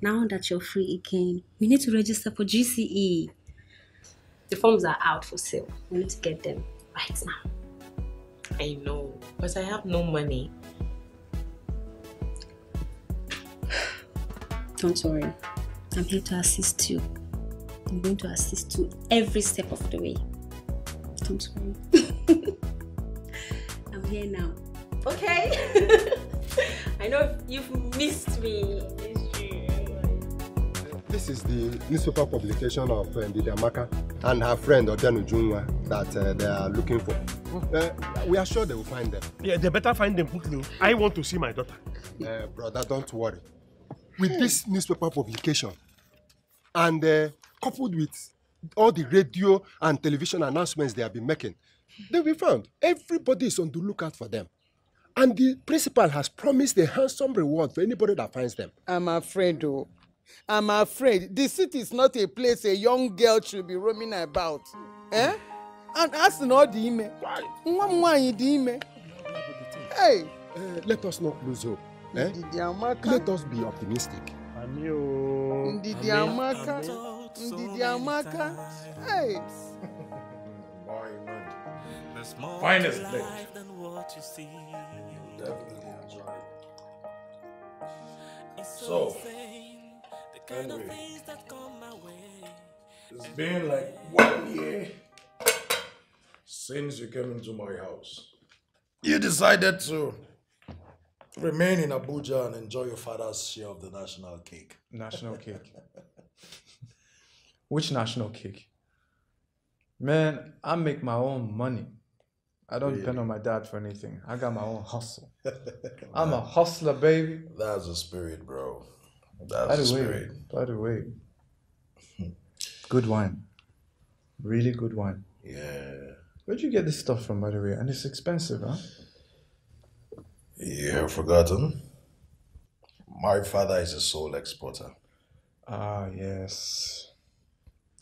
now that you're free again, we need to register for GCE. The forms are out for sale. We need to get them right now. I know, but I have no money. Don't worry. I'm here to assist you. I'm going to assist you every step of the way. Don't worry. I'm here now. Okay? I know you've missed me. This is the newspaper publication of uh, Ndidi Amaka and her friend Odianu Junwa that uh, they are looking for. Uh, we are sure they will find them. Yeah, they better find them quickly. I want to see my daughter. Uh, brother, don't worry. With this newspaper publication and uh, coupled with all the radio and television announcements they have been making, they'll be found. Everybody is on the lookout for them. And the principal has promised a handsome reward for anybody that finds them. I'm afraid, oh. I'm afraid. The city is not a place a young girl should be roaming about. Eh? And asking all the dị ime. Hey! Uh, let us not lose hope. Eh? Let us be optimistic. Ndidi Amaka. Ndidi Amaka. Hey! Finest life place. than what you see. It's So, insane, the kind of anyway. things that come my way. It's been like one year since you came into my house. You decided to remain in Abuja and enjoy your father's share of the national cake. National cake. Which national cake? Man, I make my own money. I don't depend on my dad for anything. I got my own hustle. I'm a hustler, baby. That's the spirit, bro. By That's the the way, spirit. by the way, good wine. Really good wine. Yeah. Where'd you get this stuff from, by the way? And it's expensive, huh? You have forgotten? My father is a sole exporter. Ah, yes.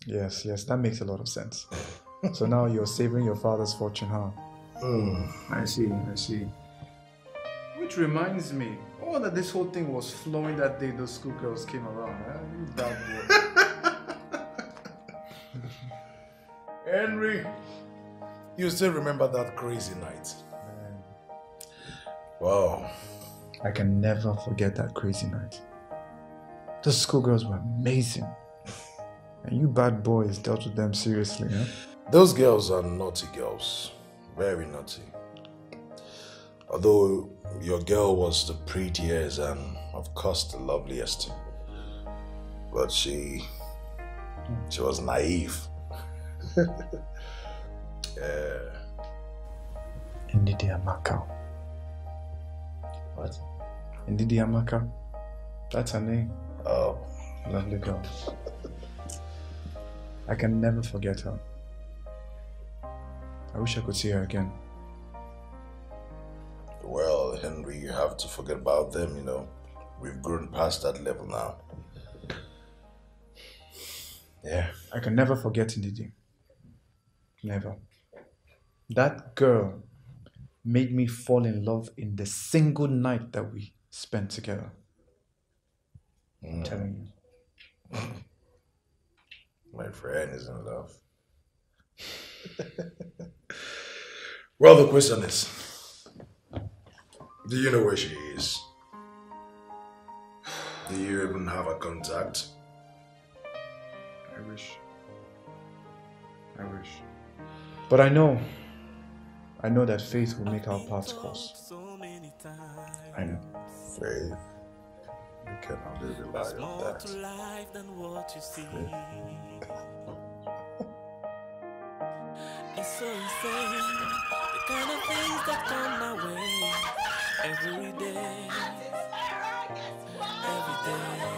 Yes, yes, that makes a lot of sense. so now you're saving your father's fortune, huh? Mm. I see, I see. Which reminds me, oh, that this whole thing was flowing that day those schoolgirls came around. Huh? You. Henry, you still remember that crazy night? Wow. I can never forget that crazy night. Those schoolgirls were amazing. And you bad boys dealt with them seriously, huh? Those girls are naughty girls. Very naughty. Although your girl was the prettiest and, of course, the loveliest. But she. she was naive. yeah. Ndidi Amaka. What? Ndidi Amaka. That's her name. Oh. Lovely girl. I can never forget her. I wish I could see her again. Well, Henry, you have to forget about them, you know. We've grown past that level now. Yeah. I can never forget Ndidi. Never. That girl made me fall in love in the single night that we spent together. I'm mm. telling you. My friend is in love. well, the question is Do you know where she is? Do you even have a contact? I wish. I wish. But I know. I know that faith will make our paths cross. I know. Faith. You can only rely on that. to life than what you see. It's so insane, the kind of things that come my way every day, every day.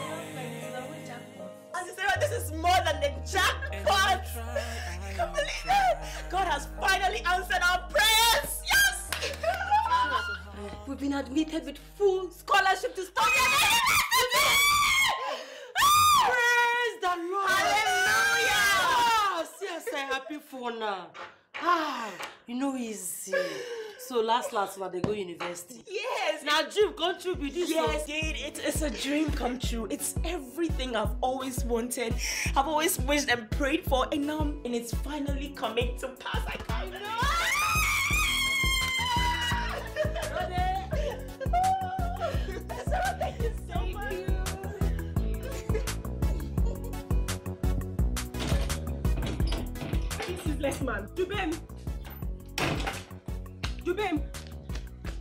Auntie Sarah, this is more than the jackpot. I can't believe it. God has finally answered our prayers. Yes. We've been admitted with full scholarship to study. Praise the Lord. Hallelujah. Ah, see, I say happy for now. Ah, you know easy. So last last when they go university. Yes. Now dream come true be this Yes, it is a dream come true. It's everything I've always wanted, I've always wished and prayed for, and now and it's finally coming to pass. I can't Thank This is less man. Dubem. Dubem.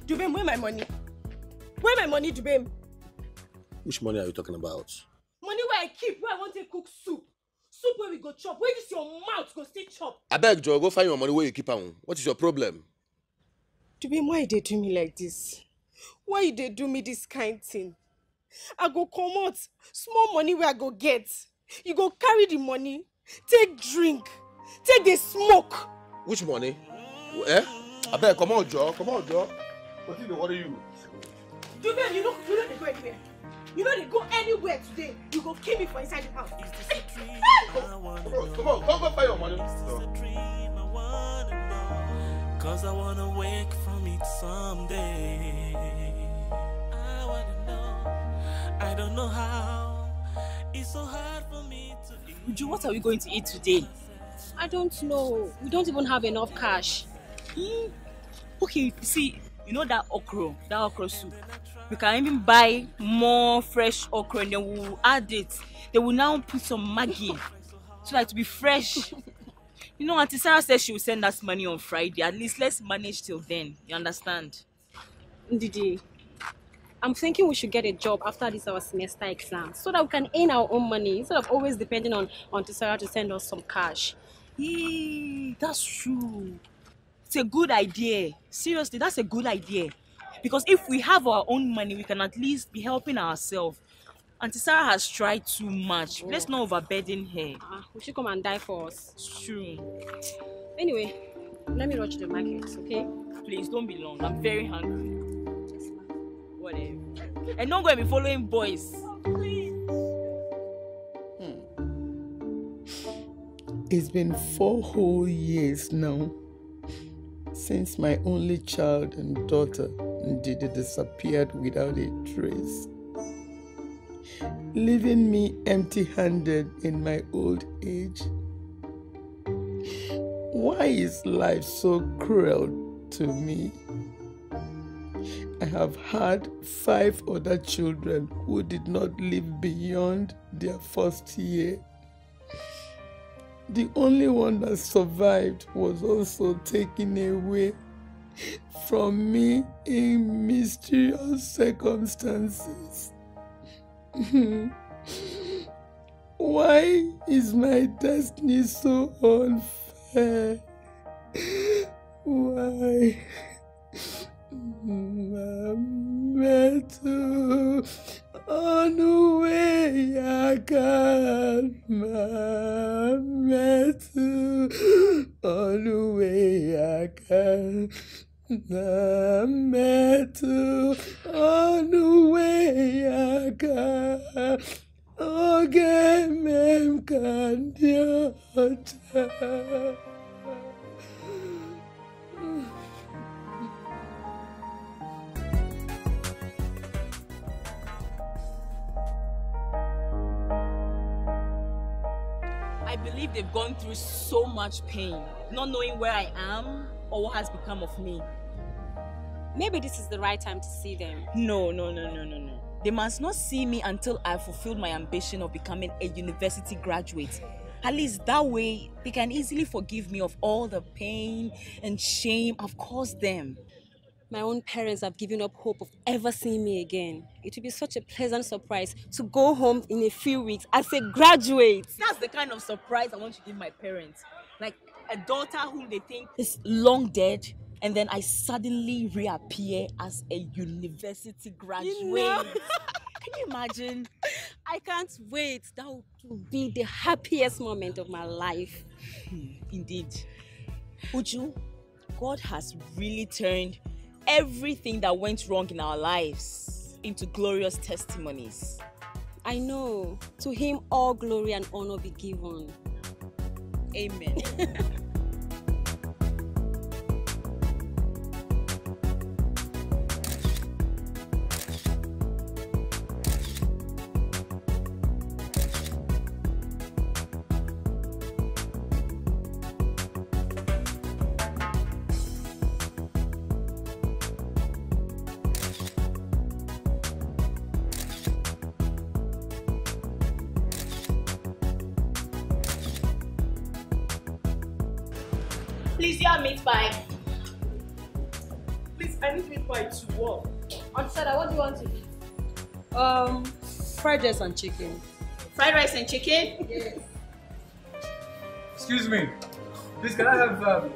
Dubem, where my money? Where my money, Dubem? Which money are you talking about? Money where I keep, where I want to cook soup. Soup where we go chop. Where this your mouth go still chop. Abeg, Joe, go find your money where you keep am. What is your problem? Dubem, why dey do me like this? Why dey do me this kind thing? I go comot small money wey I go get. You go carry the money, take drink, take dey smoke. Which money? Eh? Abeg, come on, Joe. Come on, Joe. Wetin dey worry you? Dubem, you know, you know they go anywhere. You know they go anywhere today. You go kill me for inside the house. Come on, come on, go go find your money. Cause I wanna wake from it someday. I wanna know, I don't know how. It's so hard for me to Uju, what are we going to eat today? I don't know. We don't even have enough cash. Mm. Okay, see, you know that okra, that okra soup. We can even buy more fresh okra and then we'll add it. They will now put some Maggi so that it will be fresh. you know, Auntie Sarah said she will send us money on Friday. At least let's manage till then. You understand? Ndidi, I'm thinking we should get a job after this our semester exam so that we can earn our own money instead of always depending on Auntie Sarah to send us some cash. Yeah, that's true. It's a good idea. Seriously, that's a good idea. Because if we have our own money, we can at least be helping ourselves. Auntie Sarah has tried too much. Let's not overburden her. Ah, we should come and die for us. It's true. Anyway, let me rush to the market, okay? Please don't be long. I'm very hungry. Whatever. And don't go and be following boys. It's been four whole years now since my only child and daughter Ndidi disappeared without a trace, leaving me empty handed in my old age. Why is life so cruel to me? I have had five other children who did not live beyond their first year. The only one that survived was also taken away from me in mysterious circumstances. Why is my destiny so unfair? Why? Mametu onuwe yakan Mametu onuwe aka na metụ ọnụ wee aka oge eme m ka they've gone through so much pain, not knowing where I am or what has become of me. Maybe this is the right time to see them. No, no, no, no, no, no. They must not see me until I've fulfilled my ambition of becoming a university graduate. At least that way, they can easily forgive me of all the pain and shame I've caused them. My own parents have given up hope of ever seeing me again. It will be such a pleasant surprise to go home in a few weeks as a graduate. That's the kind of surprise I want to give my parents. Like a daughter whom they think is long dead, and then I suddenly reappear as a university graduate. know. Can you imagine? I can't wait. That will be the happiest moment of my life. Hmm, indeed. Uju, God has really turned everything that went wrong in our lives into glorious testimonies. I know. To him all glory and honor be given. Amen. Please, you have meat pie. Please, I need meat pie too. What? Auntie Sada, what do you want to eat? Um, fried rice and chicken. Fried rice and chicken? Yes. Excuse me. Please, can I have um,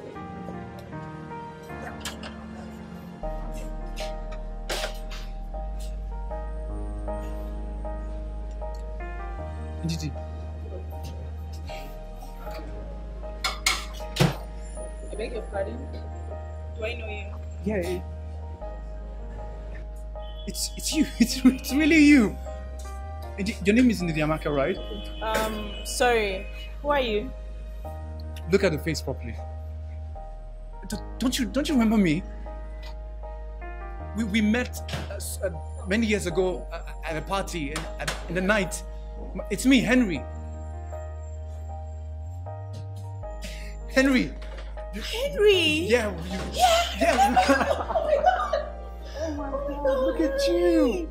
it's it's you. It's it's really you. Your name is Ndidi Amaka, right? Um, sorry. Who are you? Look at the face properly. Don't you don't you remember me? We we met uh, uh, many years ago uh, at a party in, at, in the night. It's me, Henry. Henry. Henry. Yeah. You, yeah. oh my god. Oh my god. Look at you.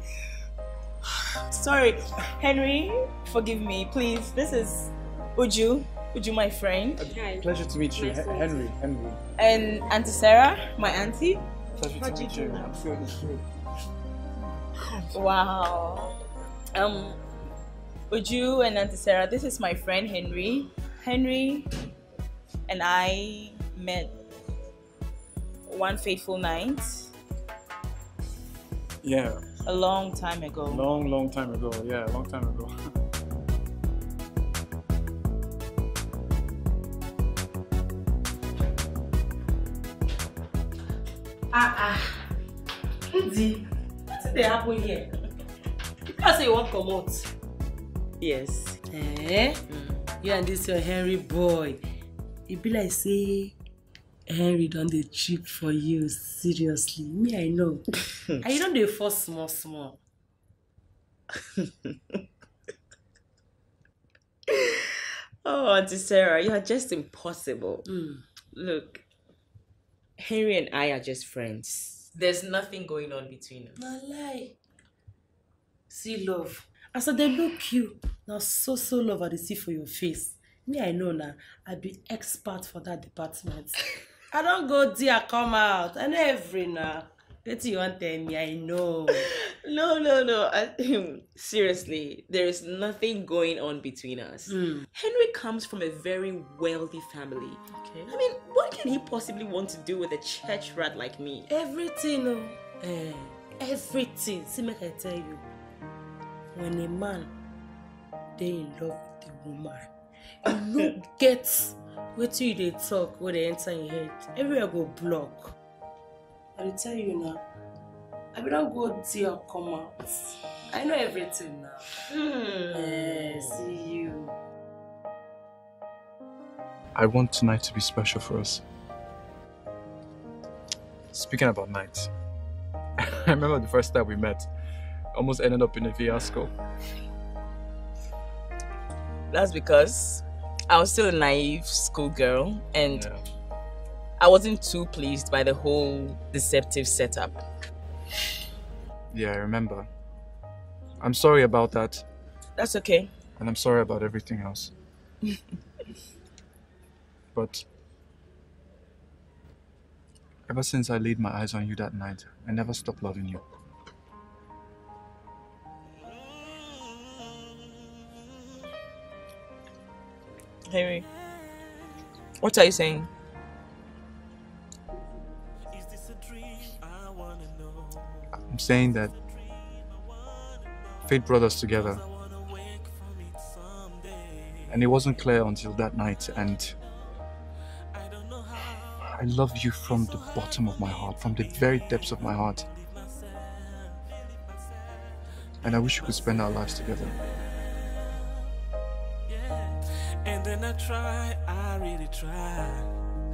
Sorry, Henry. Forgive me, please. This is Uju. Uju, my friend. Pleasure to meet you, Nice to Henry. Henry. And Auntie Sarah, my auntie. Pleasure How'd to meet do you. I'm feeling good. Wow. Um, Uju and Auntie Sarah, this is my friend Henry. Henry and I met one fateful night Yeah. a long time ago. Long, long time ago. Yeah, long time ago. Ah ah. Ndi, wetin dey happen here? You can't say you wan comot. Yes. Eh? You and this your Henry boy. E be like say Henry don dey cheap for you seriously. Me I know. and you don dey force small small. Oh, Auntie Sarah, you are just impossible. Hmm. Look, Henry and I are just friends. There's nothing going on between us. Na lie. See love. As I dey look you, na so so love I dey see for your face. Me I know na, I be expert for that department. I don go there come out. I know every na. Wetin you wan tell me? I know. No, no, no. I, seriously, there is nothing going on between us. Henry comes from a very wealthy family. Okay. I mean, what can he possibly want to do with a church rat like me? Everything o. Eh, everything. See make I tell you. When a man dey in love with a woman, you no get wetin you dey talk wey dey enter your head? Everywhere go block. I dey tell you now. I bin don go there come out. I know everything now. Hmm. eh see you. I want tonight to be special for us. Speaking about night, I remember the first time we met, almost ended up in a fiasco. That's because I was still a naive schoolgirl and I wasn't too pleased by the whole deceptive setup. Yeah, I remember. I'm sorry about that, That's okay. and I'm sorry about everything else. But ever since I laid my eyes on you that night, I never stopped loving you. Henry, what are you saying? I'm saying that fate brought us together. And it wasn't clear until that night, and I love you from the bottom of my heart, from the very depths of my heart. And I wish we could spend our lives together. And then I try, I really try.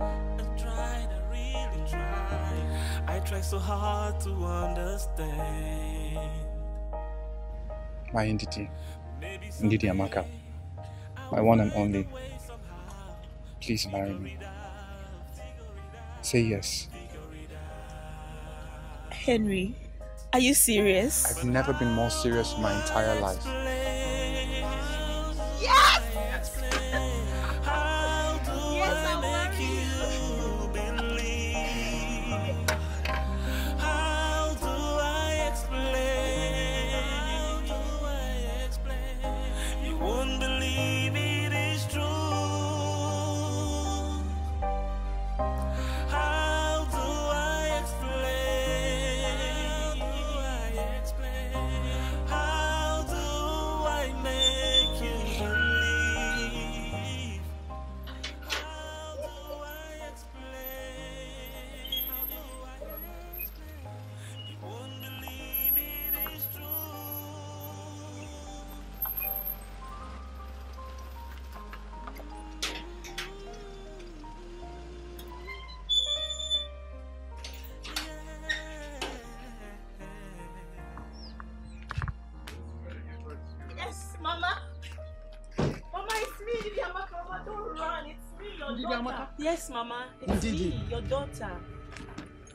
I tried, I really try. I try so hard to understand. My entity, Ndidi Amaka, my one and only. Please marry me. Say yes. Henry, are you serious? I've never been more serious in my entire life.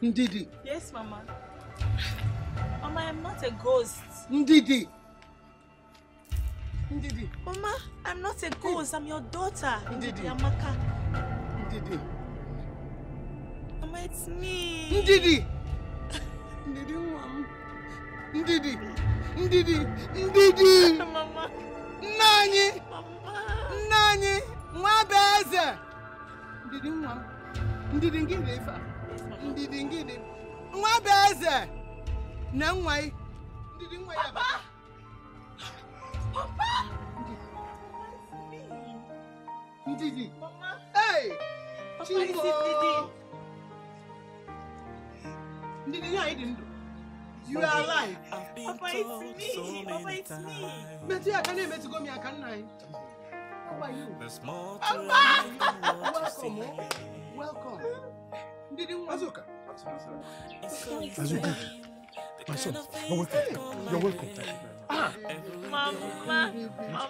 Ndidi. Yes, Mama. Mama, I'm not a ghost. Ndidi. Ndidi. Mama, I'm not a ghost. I'm your daughter. Ndidi. Ndidi Amaka. Ndidi. Mama, it's me. Ndidi. Ndidi nwa m. Ndidi. Ndidi. Ndidi. Mama. Anyị. Nna anyị. Nwa bụ eze. Ndidi nwa m. Ndidi ngịnị ife a? Ndidi ngịnị? Nwa bụ eze. Na nwa ị. Ndidi nwa ya bata. Ndidi. Hey! Papa, is it Ndidi? Ndidi ya ị dị ndụ. You are alive. Papa, it's me. Papa, it's me. Metụ ya aka na-emetụgo m ya aka nna anyị. How are you? There's more to Papa! life than what you Welcome. oh. Welcome. Ndidi nwa. Azuka. Azuka. My son, you're welcome. You're welcome. Ah. Mama. Mama.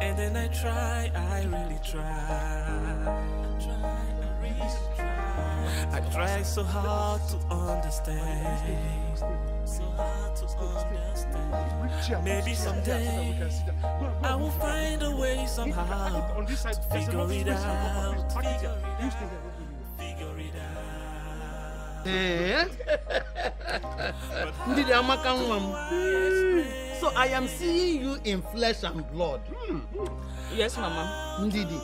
And then I try, I really try. I try, I really try. I try so hard to understand. So hard to understand. Maybe someday I will find a way somehow to figure it out. Figure it out. Figure it out. Eh? Ndidi Amaka nwa. So I am seeing you in flesh and blood. Yes, Mama. Ndidi.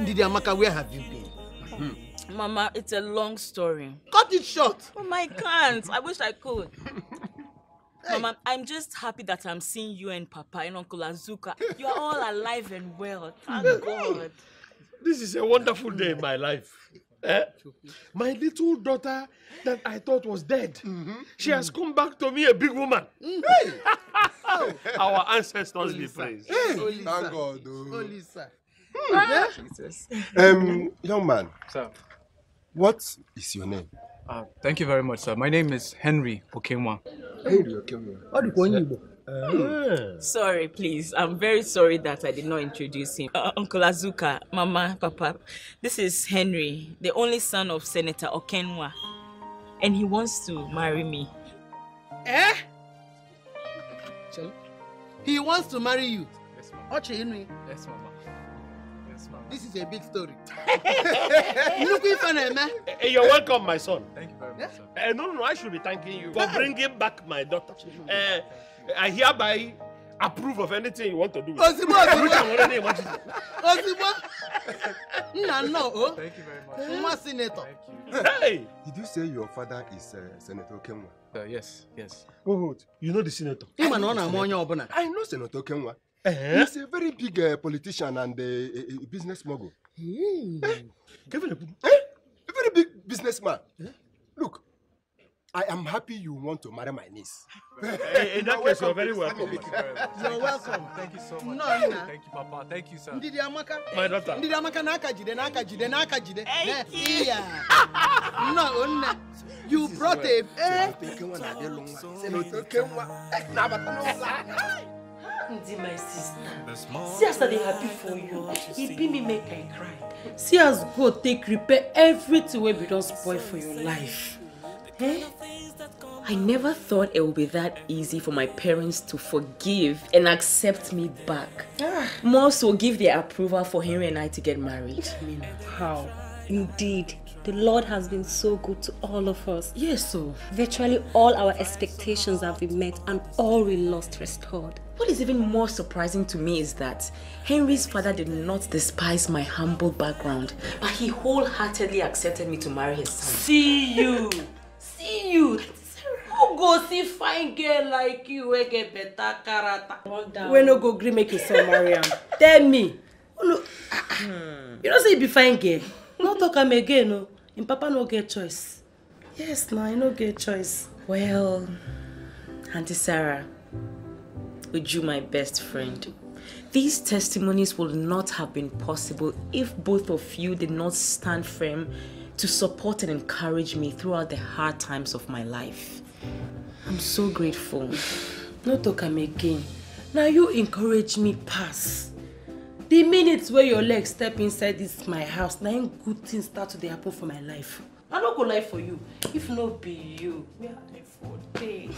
Ndidi Amaka, where have you been? Mama, it's a long story. Cut it short. Mama, I can't. I wish I could. Mama, I'm just happy that I'm seeing you and Papa and Uncle Azuka. You are all alive and well. Thank God. This is a wonderful day in my life. Eh? My little daughter that I thought was dead, she has come back to me a big woman. Our ancestors be praised. Hey, thank God. oh. Olisa. Jesus. Um, young man. Sir. What is your name? Uh, thank you very much, sir. My name is Henry Okenwa. Henry Okenwa. Sorry, please. I'm very sorry that I did not introduce him. Uh, Uncle Azuka, Mama, Papa. This is Henry, the only son of Senator Okenwa. And he wants to marry me. Eh? He wants to marry you. Oche Inui. Yes, Mama. Yes, Mama. This is a big story. Look if I Eh, You're welcome, my son. Thank you very much, sir. Uh, no, no, no, I should be thanking you for bringing back my daughter. Uh, I hereby approve of anything you want to do. Ozugbo, ozugbo. Which I'm already imagining. Ozugbo. Nna nnọọ o. Thank you very much. Nwa senator. Hey! Did you say your father is uh, Senator Okenwa? Uh, yes, yes. Oh, you know the senator? Ịma na ọ na-ama onye ọbụla. I know Senator Okenwa. Eh? He's a very big uh, politician and uh, a, a business mogul. Eh? A very big businessman. Look, I am happy you want to marry my niece. Eh, in that case, you're very welcome. Thank you. You're welcome. Thank you so much. Nnọọ nna. Thank you, Papa. Thank you, sir. Ndidi amaka. My daughter. Ndidi amaka n'aka jide n'aka jide n'aka jide. Ne, iya. Nnọọ nne. You brought a. Eh? Senator Okenwa. Na-abata n'ụzọ. Ndi my sister. See as I dey happy for you. E be me make I cry. See as God take repair everything wey be don spoil for your life. Eh? I never thought it would be that easy for my parents to forgive and accept me back. Ah. More so, give their approval for Henry and I to get married. How? Indeed, the Lord has been so good to all of us. Yes, so. Virtually all our expectations have been met and all we lost restored. What is even more surprising to me is that Henry's father did not despise my humble background, but he wholeheartedly accepted me to marry his son. See you. See you. Who go see fine girl like you wey get better character? Wey no go gree make his son marry am. Tell me. No-. You know say you be fine girl. No talk am again o. Im papa no get choice. Yes na, he no get choice. Well, Auntie Sarah, Uju, my best friend, these testimonies would not have been possible if both of you did not stand firm to support and encourage me throughout the hard times of my life. I'm so grateful. No talk am again. Now you encourage me pass. The minute where your leg step inside this my house, im good things start to happen for my life. I no go lie for you. If not be you, where I for dey?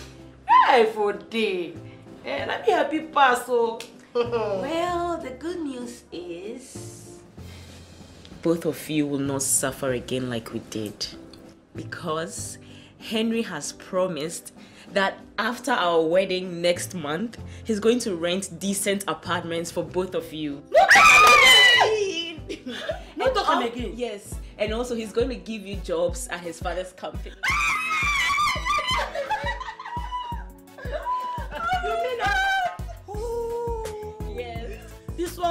Where I for dey? Eh, na me happy pass o. Well, the good news is both of you will not suffer again like we did. Because Henry has promised that after our wedding next month, he's going to rent decent apartments for both of you. No am al- again. Yes, and also he's going to give you jobs at his father's company.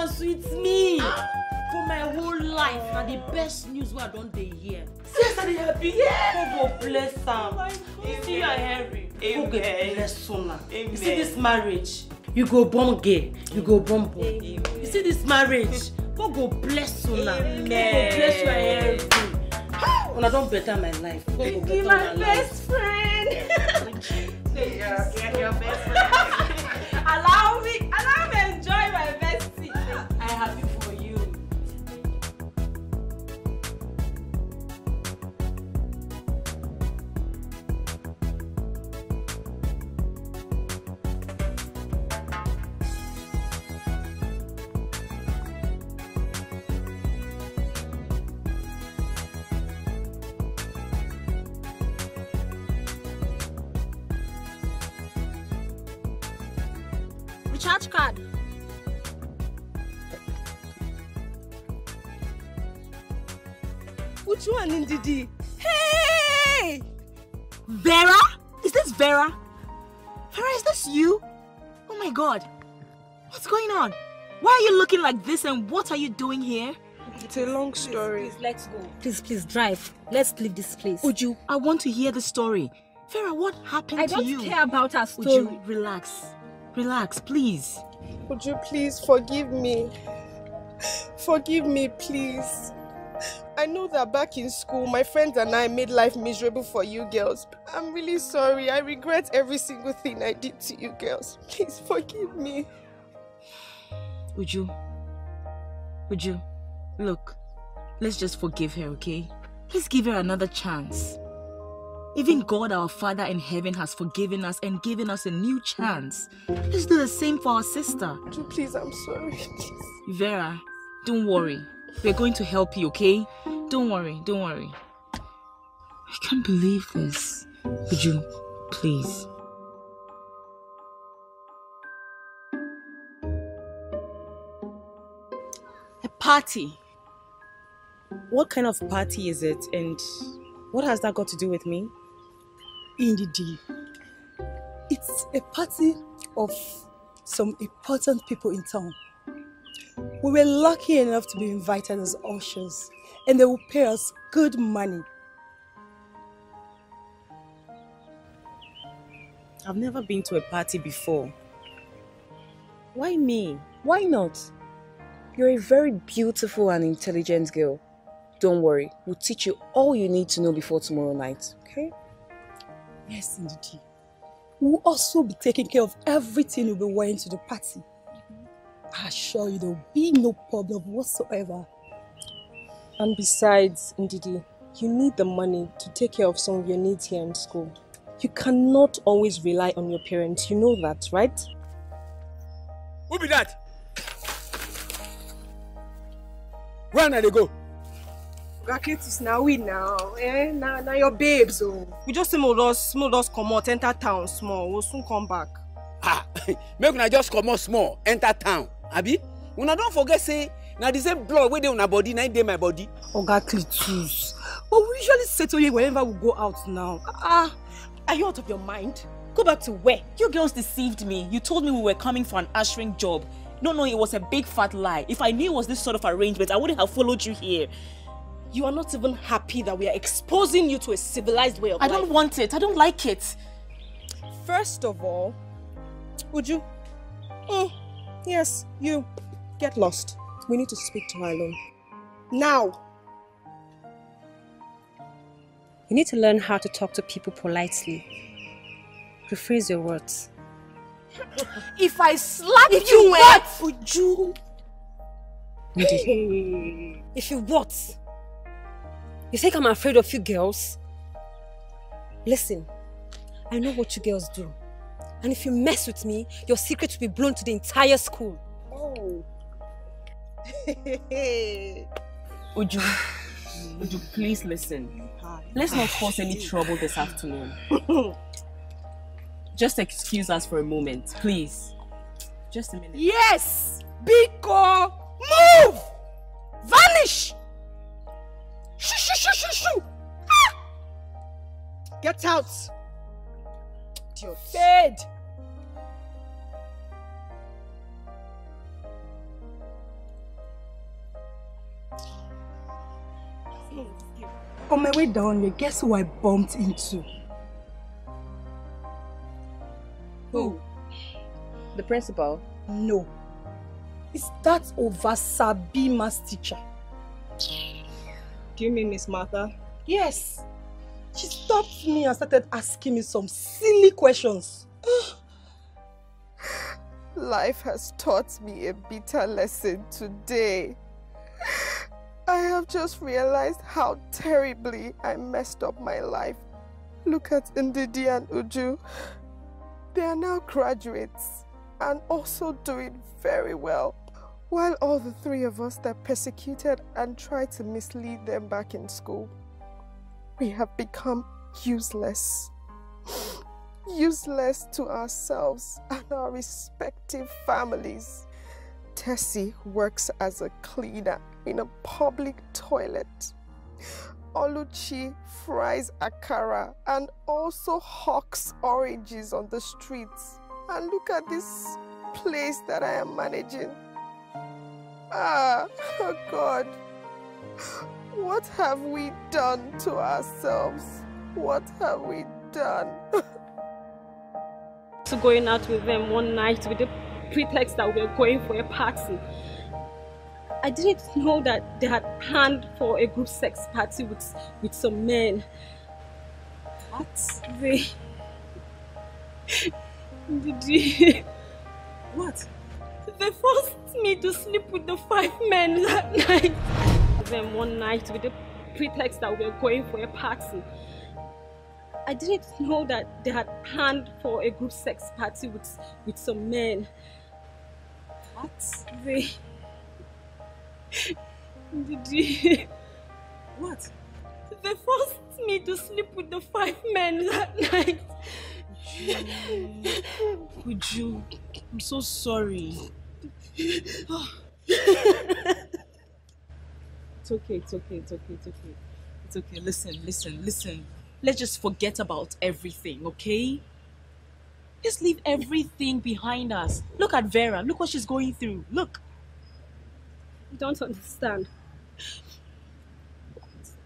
one sweet me. For my whole life, na the best news wey I don dey hear. As I dey happy. God go bless am. You see you and Henry. God go bless una. You see this marriage. You go born girl, you go born boy. You see this marriage. God go bless una. God go bless you and Henry. Una don better my life. God go better my life. friend. yeah, yeah, your best friend. allow me, allow me enjoy my Recharge card. Which one, Ndidi? Hey! Vera? Is this Vera? Vera, is this you? Oh my god. What's going on? Why are you looking like this and what are you doing here? It's a long story. Please, let's go. Please, please, drive. Let's leave this place. Uju, I want to hear the story. Vera, what happened I to don't care about our story. Uju, relax. Relax, please. Would you please forgive me? Forgive me, please. I know that back in school, my friends and I made life miserable for you girls. I'm really sorry. I regret every single thing I did to you girls. Please forgive me. Uju. Uju, look. Let's just forgive her, okay? Let's give her another chance. Even God, our Father in heaven, has forgiven us and given us a new chance. Let's do the same for our sister. Please, I'm sorry. Vera, don't worry. We're going to help you, okay? Don't worry, don't worry. I can't believe this. Would you, please? A party. What kind of party is it and what has that got to do with me? Indeed. It's a party of some important people in town. We were lucky enough to be invited as ushers, and they will pay us good money. I've never been to a party before. Why me? Why not? You're a very beautiful and intelligent girl. Don't worry, we'll teach you all you need to know before tomorrow night, okay? Yes, indeed. We will also be taking care of everything you'll be wearing to the party. I assure you there will be no problem whatsoever. And besides, Ndidi, you need the money to take care of some of your needs here in school. You cannot always rely on your parents. You know that, right? Who be that? Where na dey go? Gaketus now we now, eh? Now, now your babes, oh. We just say more us, more us come out, enter town small. We'll soon come back. Ah, make una just comot small enter town abi una don forget say na the same blood wey dey una body na im dey my body. Oga Clitus, but we usually settle here whenever we go out now. Ah, are you out of your mind? Go back to where? You girls deceived me. You told me we were coming for an ushering job. No, no, it was a big fat lie. If I knew it was this sort of arrangement, I wouldn't have followed you here. You are not even happy that we are exposing you to a civilized way of I life. don't want it. I don't like it. First of all, would you? Mm, yes, you. Get lost. We need to speak to her alone. Now! You need to learn how to talk to people politely. Rephrase your words. If I slap If you, you what? what? Would you? If you what? You think I'm afraid of you girls? Listen, I know what you girls do. And if you mess with me, your secret will be blown to the entire school. Oh. Uju, Uju, please listen. Let's not cause any trouble this afternoon. Just excuse us for a moment, please. Just a minute. Yes! Biko! Move! Vanish! Shoo, shoo, shoo, shoo, shoo! Ah! Get out! Idiot. Fade! On my way down here, guess who I bumped into? Who? The principal? No. It's that Ovasabi maths teacher. Do you mean Miss Martha? Yes. She stopped me and started asking me some silly questions. Life has taught me a bitter lesson today. I have just realized how terribly I messed up my life. Look at Ndidi and Uju. They are now graduates and also doing very well. While all the three of us that persecuted and tried to mislead them back in school, we have become useless. Useless to ourselves and our respective families. Tessie works as a cleaner in a public toilet. Oluchi fries akara and also hawks oranges on the streets. And look at this place that I am managing. Ah, oh God. What have we done to ourselves? What have we done? to going out with them one night with the pretext that we were going for a party. I didn't know that they had planned for a group sex party with, with some men. What? They... Did What? They forced me to sleep with the five men that night. Then one night with the pretext that we were going for a party. I didn't know that they had planned for a group sex party with, with some men. What? They... Did What? They forced me to sleep with the five men that night. Would you? I'm so sorry. It's okay, it's okay, it's okay, it's okay. It's okay. Listen, listen, listen. Let's just forget about everything, okay? Just leave everything behind us. Look at Vera. Look what she's going through. Look. You don't understand.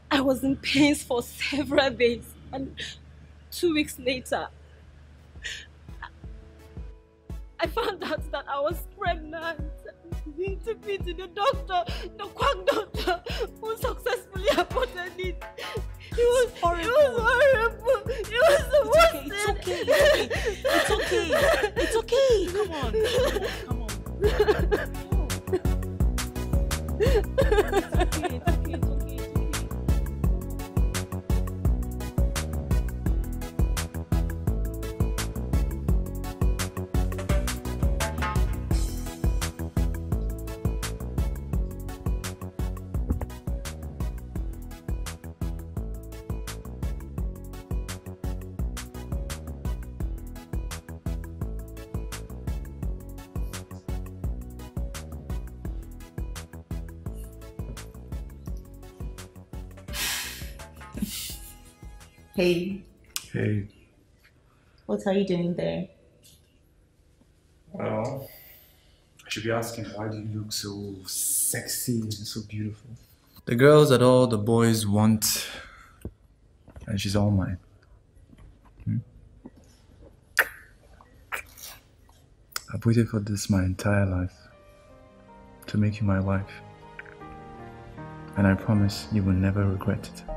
I was in pains for several days, and two weeks later, I found out that I was pregnant. He took me to the doctor, the quack doctor, who successfully aborted it. It was horrible. It was horrible. It was the worst. It's okay. It's okay. It's okay. It's okay. Come on. Come on. It's okay. It's okay. It's okay. Hey, Hey. what are you doing there? Well, I should be asking, why do you look so sexy and so beautiful? The girls that all the boys want, and she's all mine. Hmm? I've waited for this my entire life to make you my wife. And I promise you will never regret it.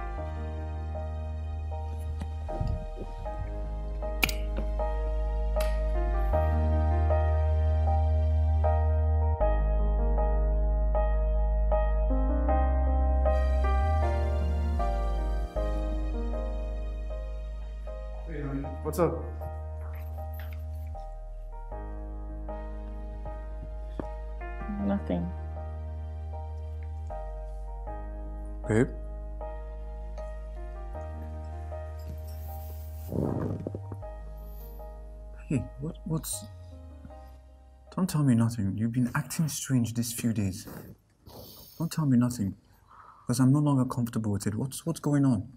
Tell me nothing. You've been acting strange these few days. Don't tell me nothing. Because I'm no longer comfortable with it. What's, what's going on?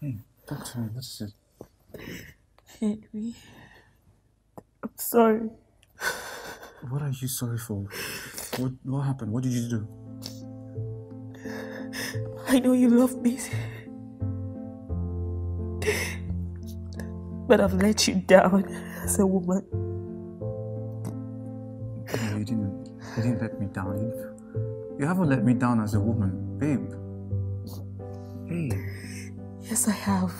Hey, talk to me. What is it? Henry, I'm sorry. What are you sorry for? What, what happened? What did you do? I know you love me. But I've let you down as a woman. You didn't let me down. You, you haven't let me down as a woman, babe. Hey, Yes, I have.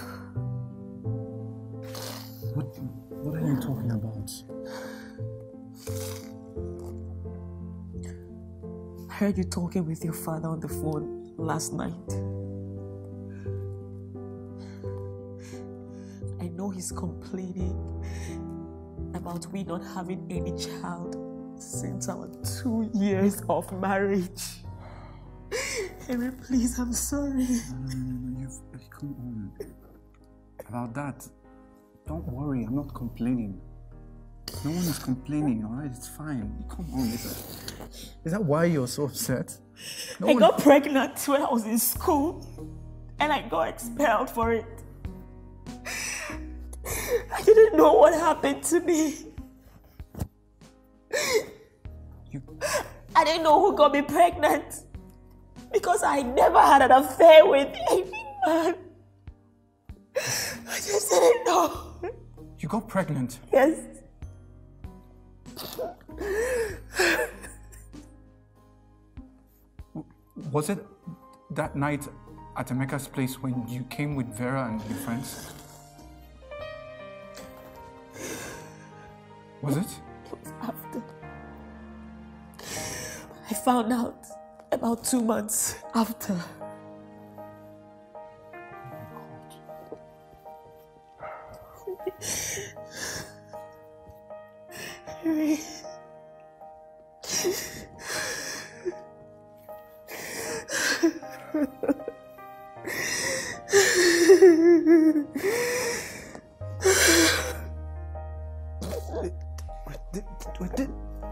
what what are you talking about? I heard you talking with your father on the phone last night. I know he's complaining about we not having any child since our two years of marriage. Henry, please, I'm sorry. No, no, no, no, you've come on. About that, don't worry. I'm not complaining. No one is complaining, alright? It's fine. Come on, Lisa. Is that why you're so upset? No I one- got pregnant when I was in school and I got expelled for it. I didn't know what happened to me. I didn't know who got me pregnant because I never had an affair with any man. I just didn't know. You got pregnant. Yes. Was it that night at Emeka's place when you came with Vera and your friends? Was it? It was after. I found out about two months after. Harry.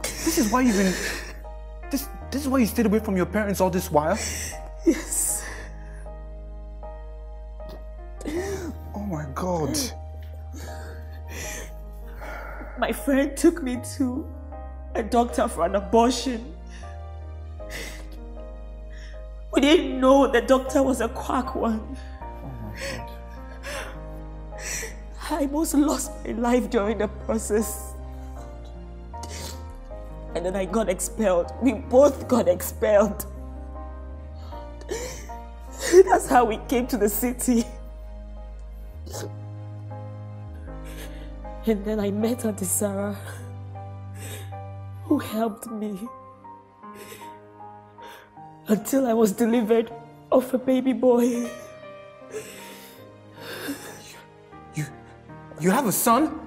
This is why you've been. This, is why you stayed away from your parents all this while? Yes. Oh my god. My friend took me to a doctor for an abortion. We didn't know the doctor was a quack one. Oh I almost lost my life during the process. And then I got expelled. We both got expelled. That's how we came to the city. And then I met Auntie Sarah, who helped me until I was delivered of a baby boy. You have a son?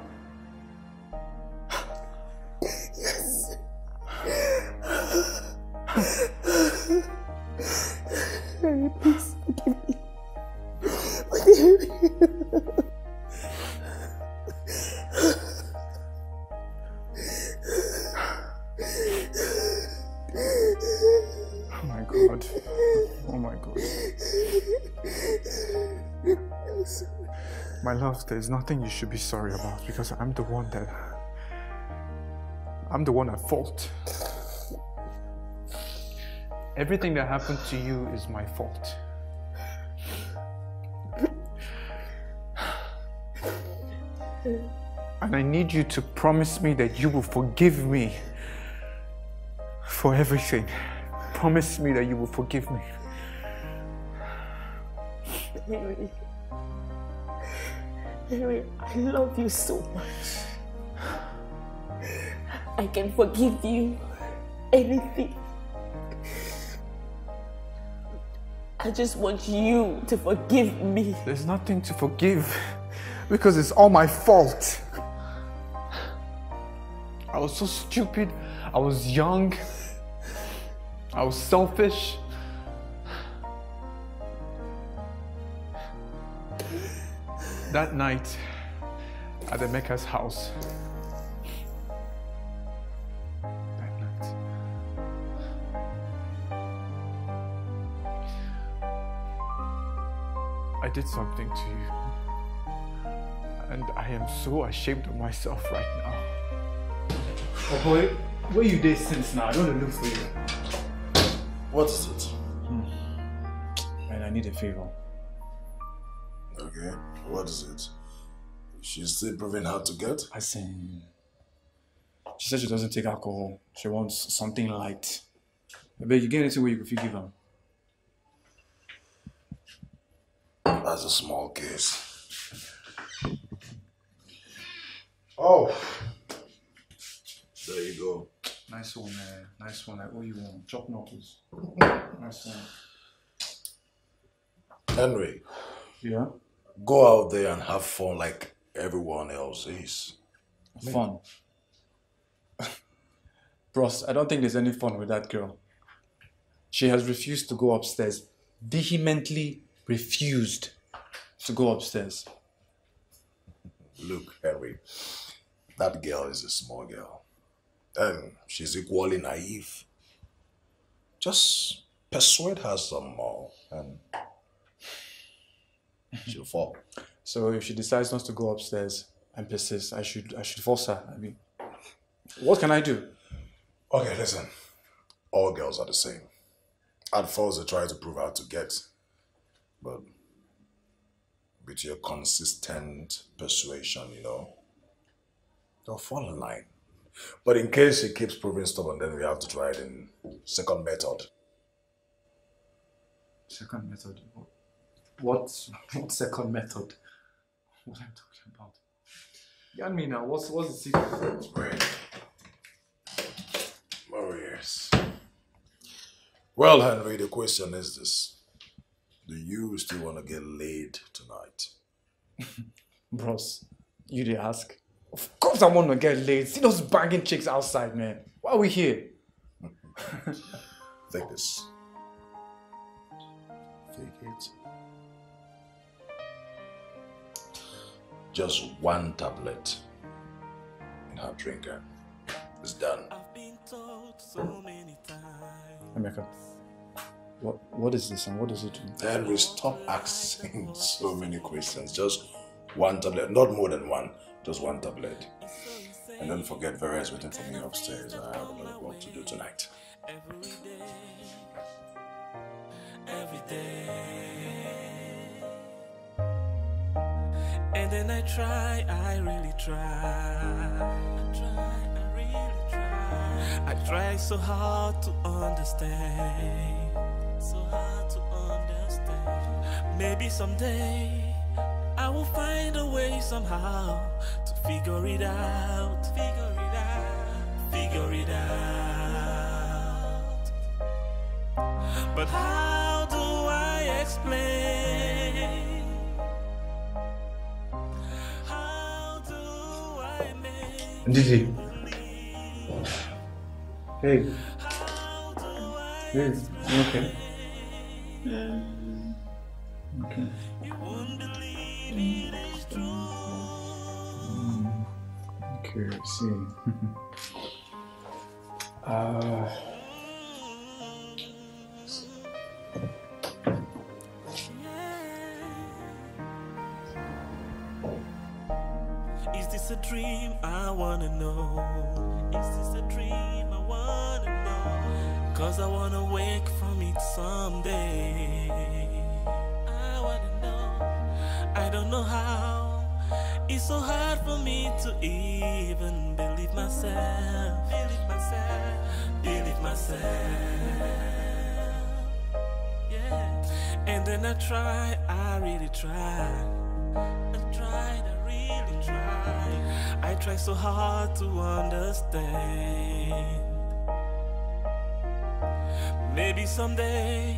My love, there's nothing you should be sorry about because I'm the one that. I'm the one at fault. Everything that happened to you is my fault. And I need you to promise me that you will forgive me for everything. Promise me that you will forgive me. Harry, I love you so much. I can forgive you anything. I just want you to forgive me. There's nothing to forgive because it's all my fault. I was so stupid. I was young. I was selfish. That night at Emeka's house, that night, I did something to you. And I am so ashamed of myself right now. Oh boy, where you did since now? I don't want to look for you. What is it? Hmm. And I need a favor. Okay, what is it? She's still proving hard to get? I see. She said she doesn't take alcohol. She wants something light. But you get anything where you could forgive her. That's a small case. Oh, there you go. Nice one, man. Nice one. Eh? I owe you one. Chop knuckles. nice one. Henry. Yeah? Go out there and have fun like everyone else is. Fun. Bros, I don't think there's any fun with that girl. She has refused to go upstairs. Vehemently refused to go upstairs. Look, Henry, That girl is a small girl. And she's equally naive. Just persuade her some more and she'll fall. So if she decides not to go upstairs and persists, I should I should force her. I mean, what can I do? Okay, listen. All girls are the same. At first, they try to prove how to get, but with your consistent persuasion, you know, they'll fall in line. But in case she keeps proving stubborn, then we have to try it in second method. Second method. What what second method? What I'm talking about? Me. What's what's the secret? Oh yes. Well, Henry, the question is this: Do you still want to get laid tonight? Bros, you did ask. Of course I want to get laid. See those banging chicks outside, man. Why are we here? Take this. Take it. Just one tablet in her drinker. It's done. Emeka, what what is this and what does it do? Then we stop asking so many questions. Just one tablet, not more than one. Just one tablet. And don't forget, Vera is waiting for me upstairs. I have a lot of work to do tonight. every day. And then I try, I really try. I try, I really try. I try so hard to understand. So hard to understand. Maybe someday I will find a way somehow to figure it out. Figure it out. Figure it out. But how do I explain? Make Didi. Hey. Hey, you okay? Um, okay. Hmm. Hmm. Okay, I see. uh, a dream? I wanna know. Is this a dream? I wanna know. Cause I wanna wake from it someday. I wanna know. I don't know how. It's so hard for me to even believe myself. Believe myself. Believe myself. Yeah. And then I try, I really try. I tried, I. Try so hard to understand. Maybe someday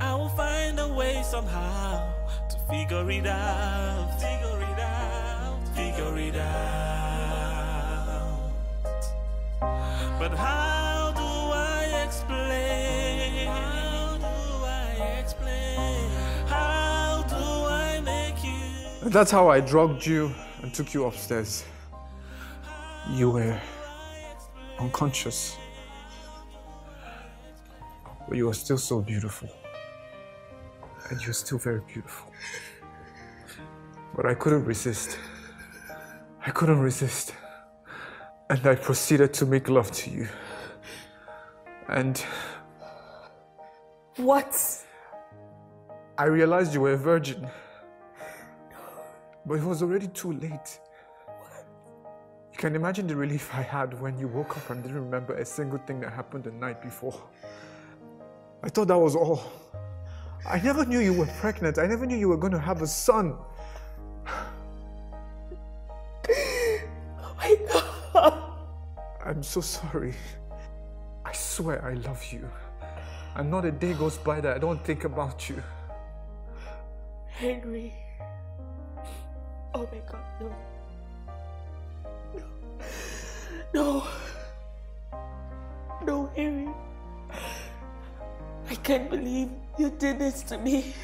I will find a way somehow to figure it out. Figure it out. Figure it out. But how do I explain? How do I explain? How do I make you? That's how I drugged you and took you upstairs. You were unconscious. But you were still so beautiful. And you're still very beautiful. But I couldn't resist. I couldn't resist. And I proceeded to make love to you. And What? I realized you were a virgin. But it was already too late. You can imagine the relief I had when you woke up and didn't remember a single thing that happened the night before. I thought that was all. I never knew you were pregnant. I never knew you were going to have a son. Oh my god. I'm so sorry. I swear I love you. And not a day goes by that I don't think about you. Henry. Oh my god, no. No. No, Henry. I can't believe you did this to me.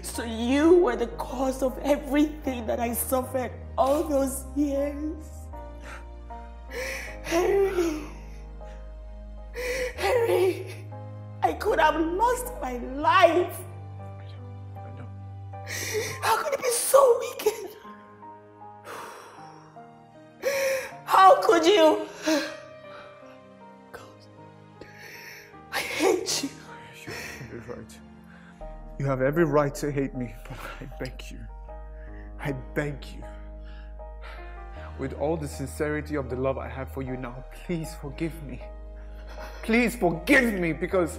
So you were the cause of everything that I suffered all those years. Henry. Henry. I could have lost my life. How could it be so wicked? How could you? God, I hate you. You're right. You have every right to hate me, but I beg you. I beg you. With all the sincerity of the love I have for you now, please forgive me. Please forgive me because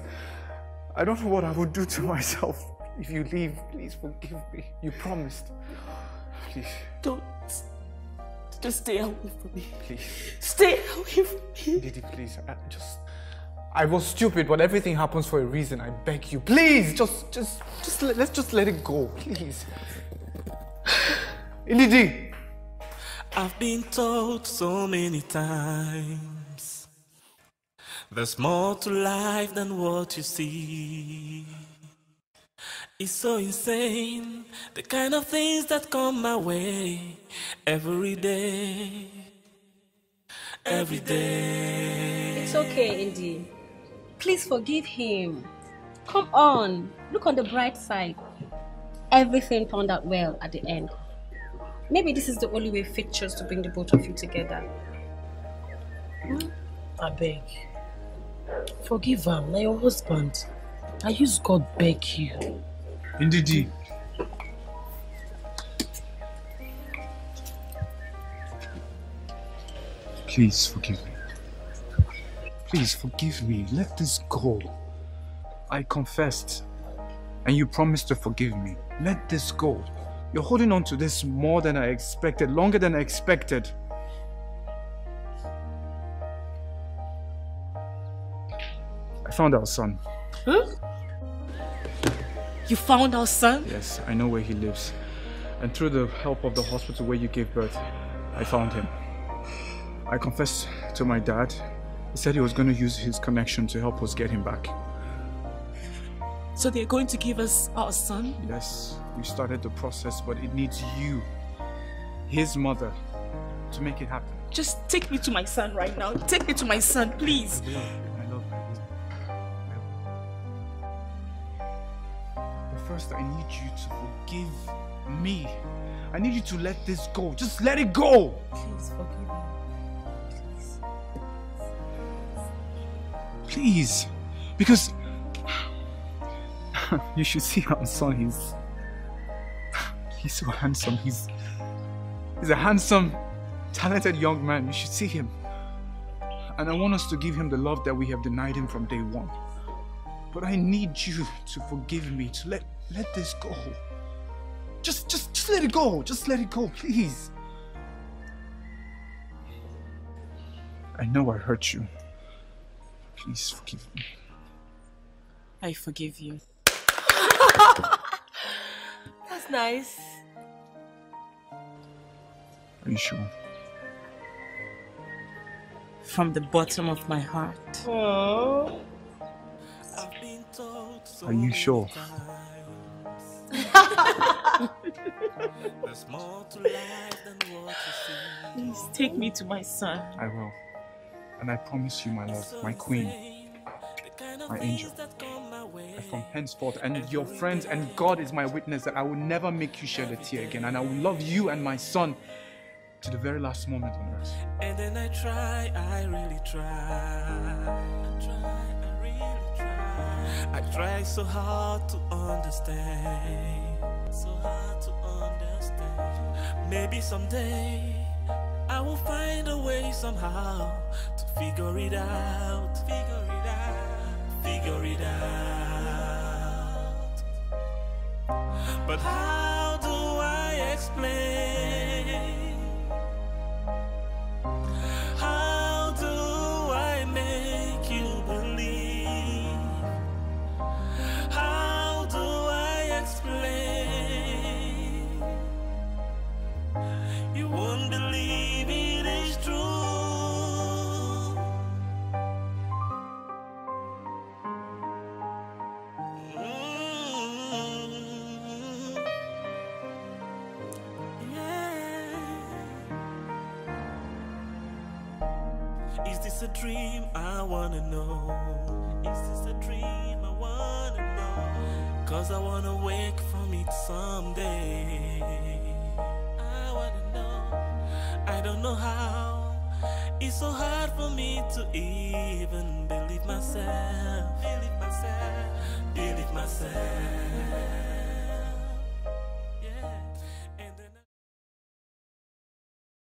I don't know what I would do to myself if you leave. Please forgive me. You promised. Please. Don't. Just stay away from me. Please. Stay away from me. Didi, please. I just. I was stupid, but everything happens for a reason. I beg you. Please, just, just, just let, let's just let it go. Please. Ndidi. I've been told so many times there's more to life than what you see. It's so insane, the kind of things that come my way every day. Every day. It's okay, Indy. Please forgive him. Come on, look on the bright side. Everything turned out well at the end. Maybe this is the only way fate chose to bring the both of you together. Hmm? I beg. Forgive him, na your husband. I use God beg you. Ndidi. Please forgive me. Please forgive me. Let this go. I confessed, and you promised to forgive me. Let this go. You're holding on to this more than I expected, longer than I expected. I found our son. Huh? You found our son? Yes, I know where he lives. And through the help of the hospital where you gave birth, I found him. I confessed to my dad. He said he was going to use his connection to help us get him back. So they're going to give us our son? Yes, we started the process, but it needs you, his mother, to make it happen. Just take me to my son right now. Take me to my son, please. First, I need you to forgive me. I need you to let this go. Just let it go. Please forgive me. Please. Because you should see how son. He's he's so handsome. He's he's a handsome, talented young man. You should see him. And I want us to give him the love that we have denied him from day one. But I need you to forgive me, to let let this go. Just just just let it go. Just let it go, please. I know I hurt you. Please forgive me. I forgive you. That's nice. Are you sure? From the bottom of my heart. Oh. Are you sure? There's more to life than what you see. Please take me to my son. I will. And I promise you, my love, my queen, my angel, that from henceforth, and your friends and God is my witness that I will never make you shed a tear again, and I will love you and my son to the very last moment on earth. And then I try, I really try. I try, I really try. I try so hard to understand. So hard to understand. Maybe someday I will find a way somehow to figure it out. Figure it out. Figure it out. But how do I explain? How a dream? I wanna know. Is this a dream? I wanna know. Cause I wanna wake from it someday. I wanna know. I don't know how. It's so hard for me to even believe myself. Believe myself. Believe myself.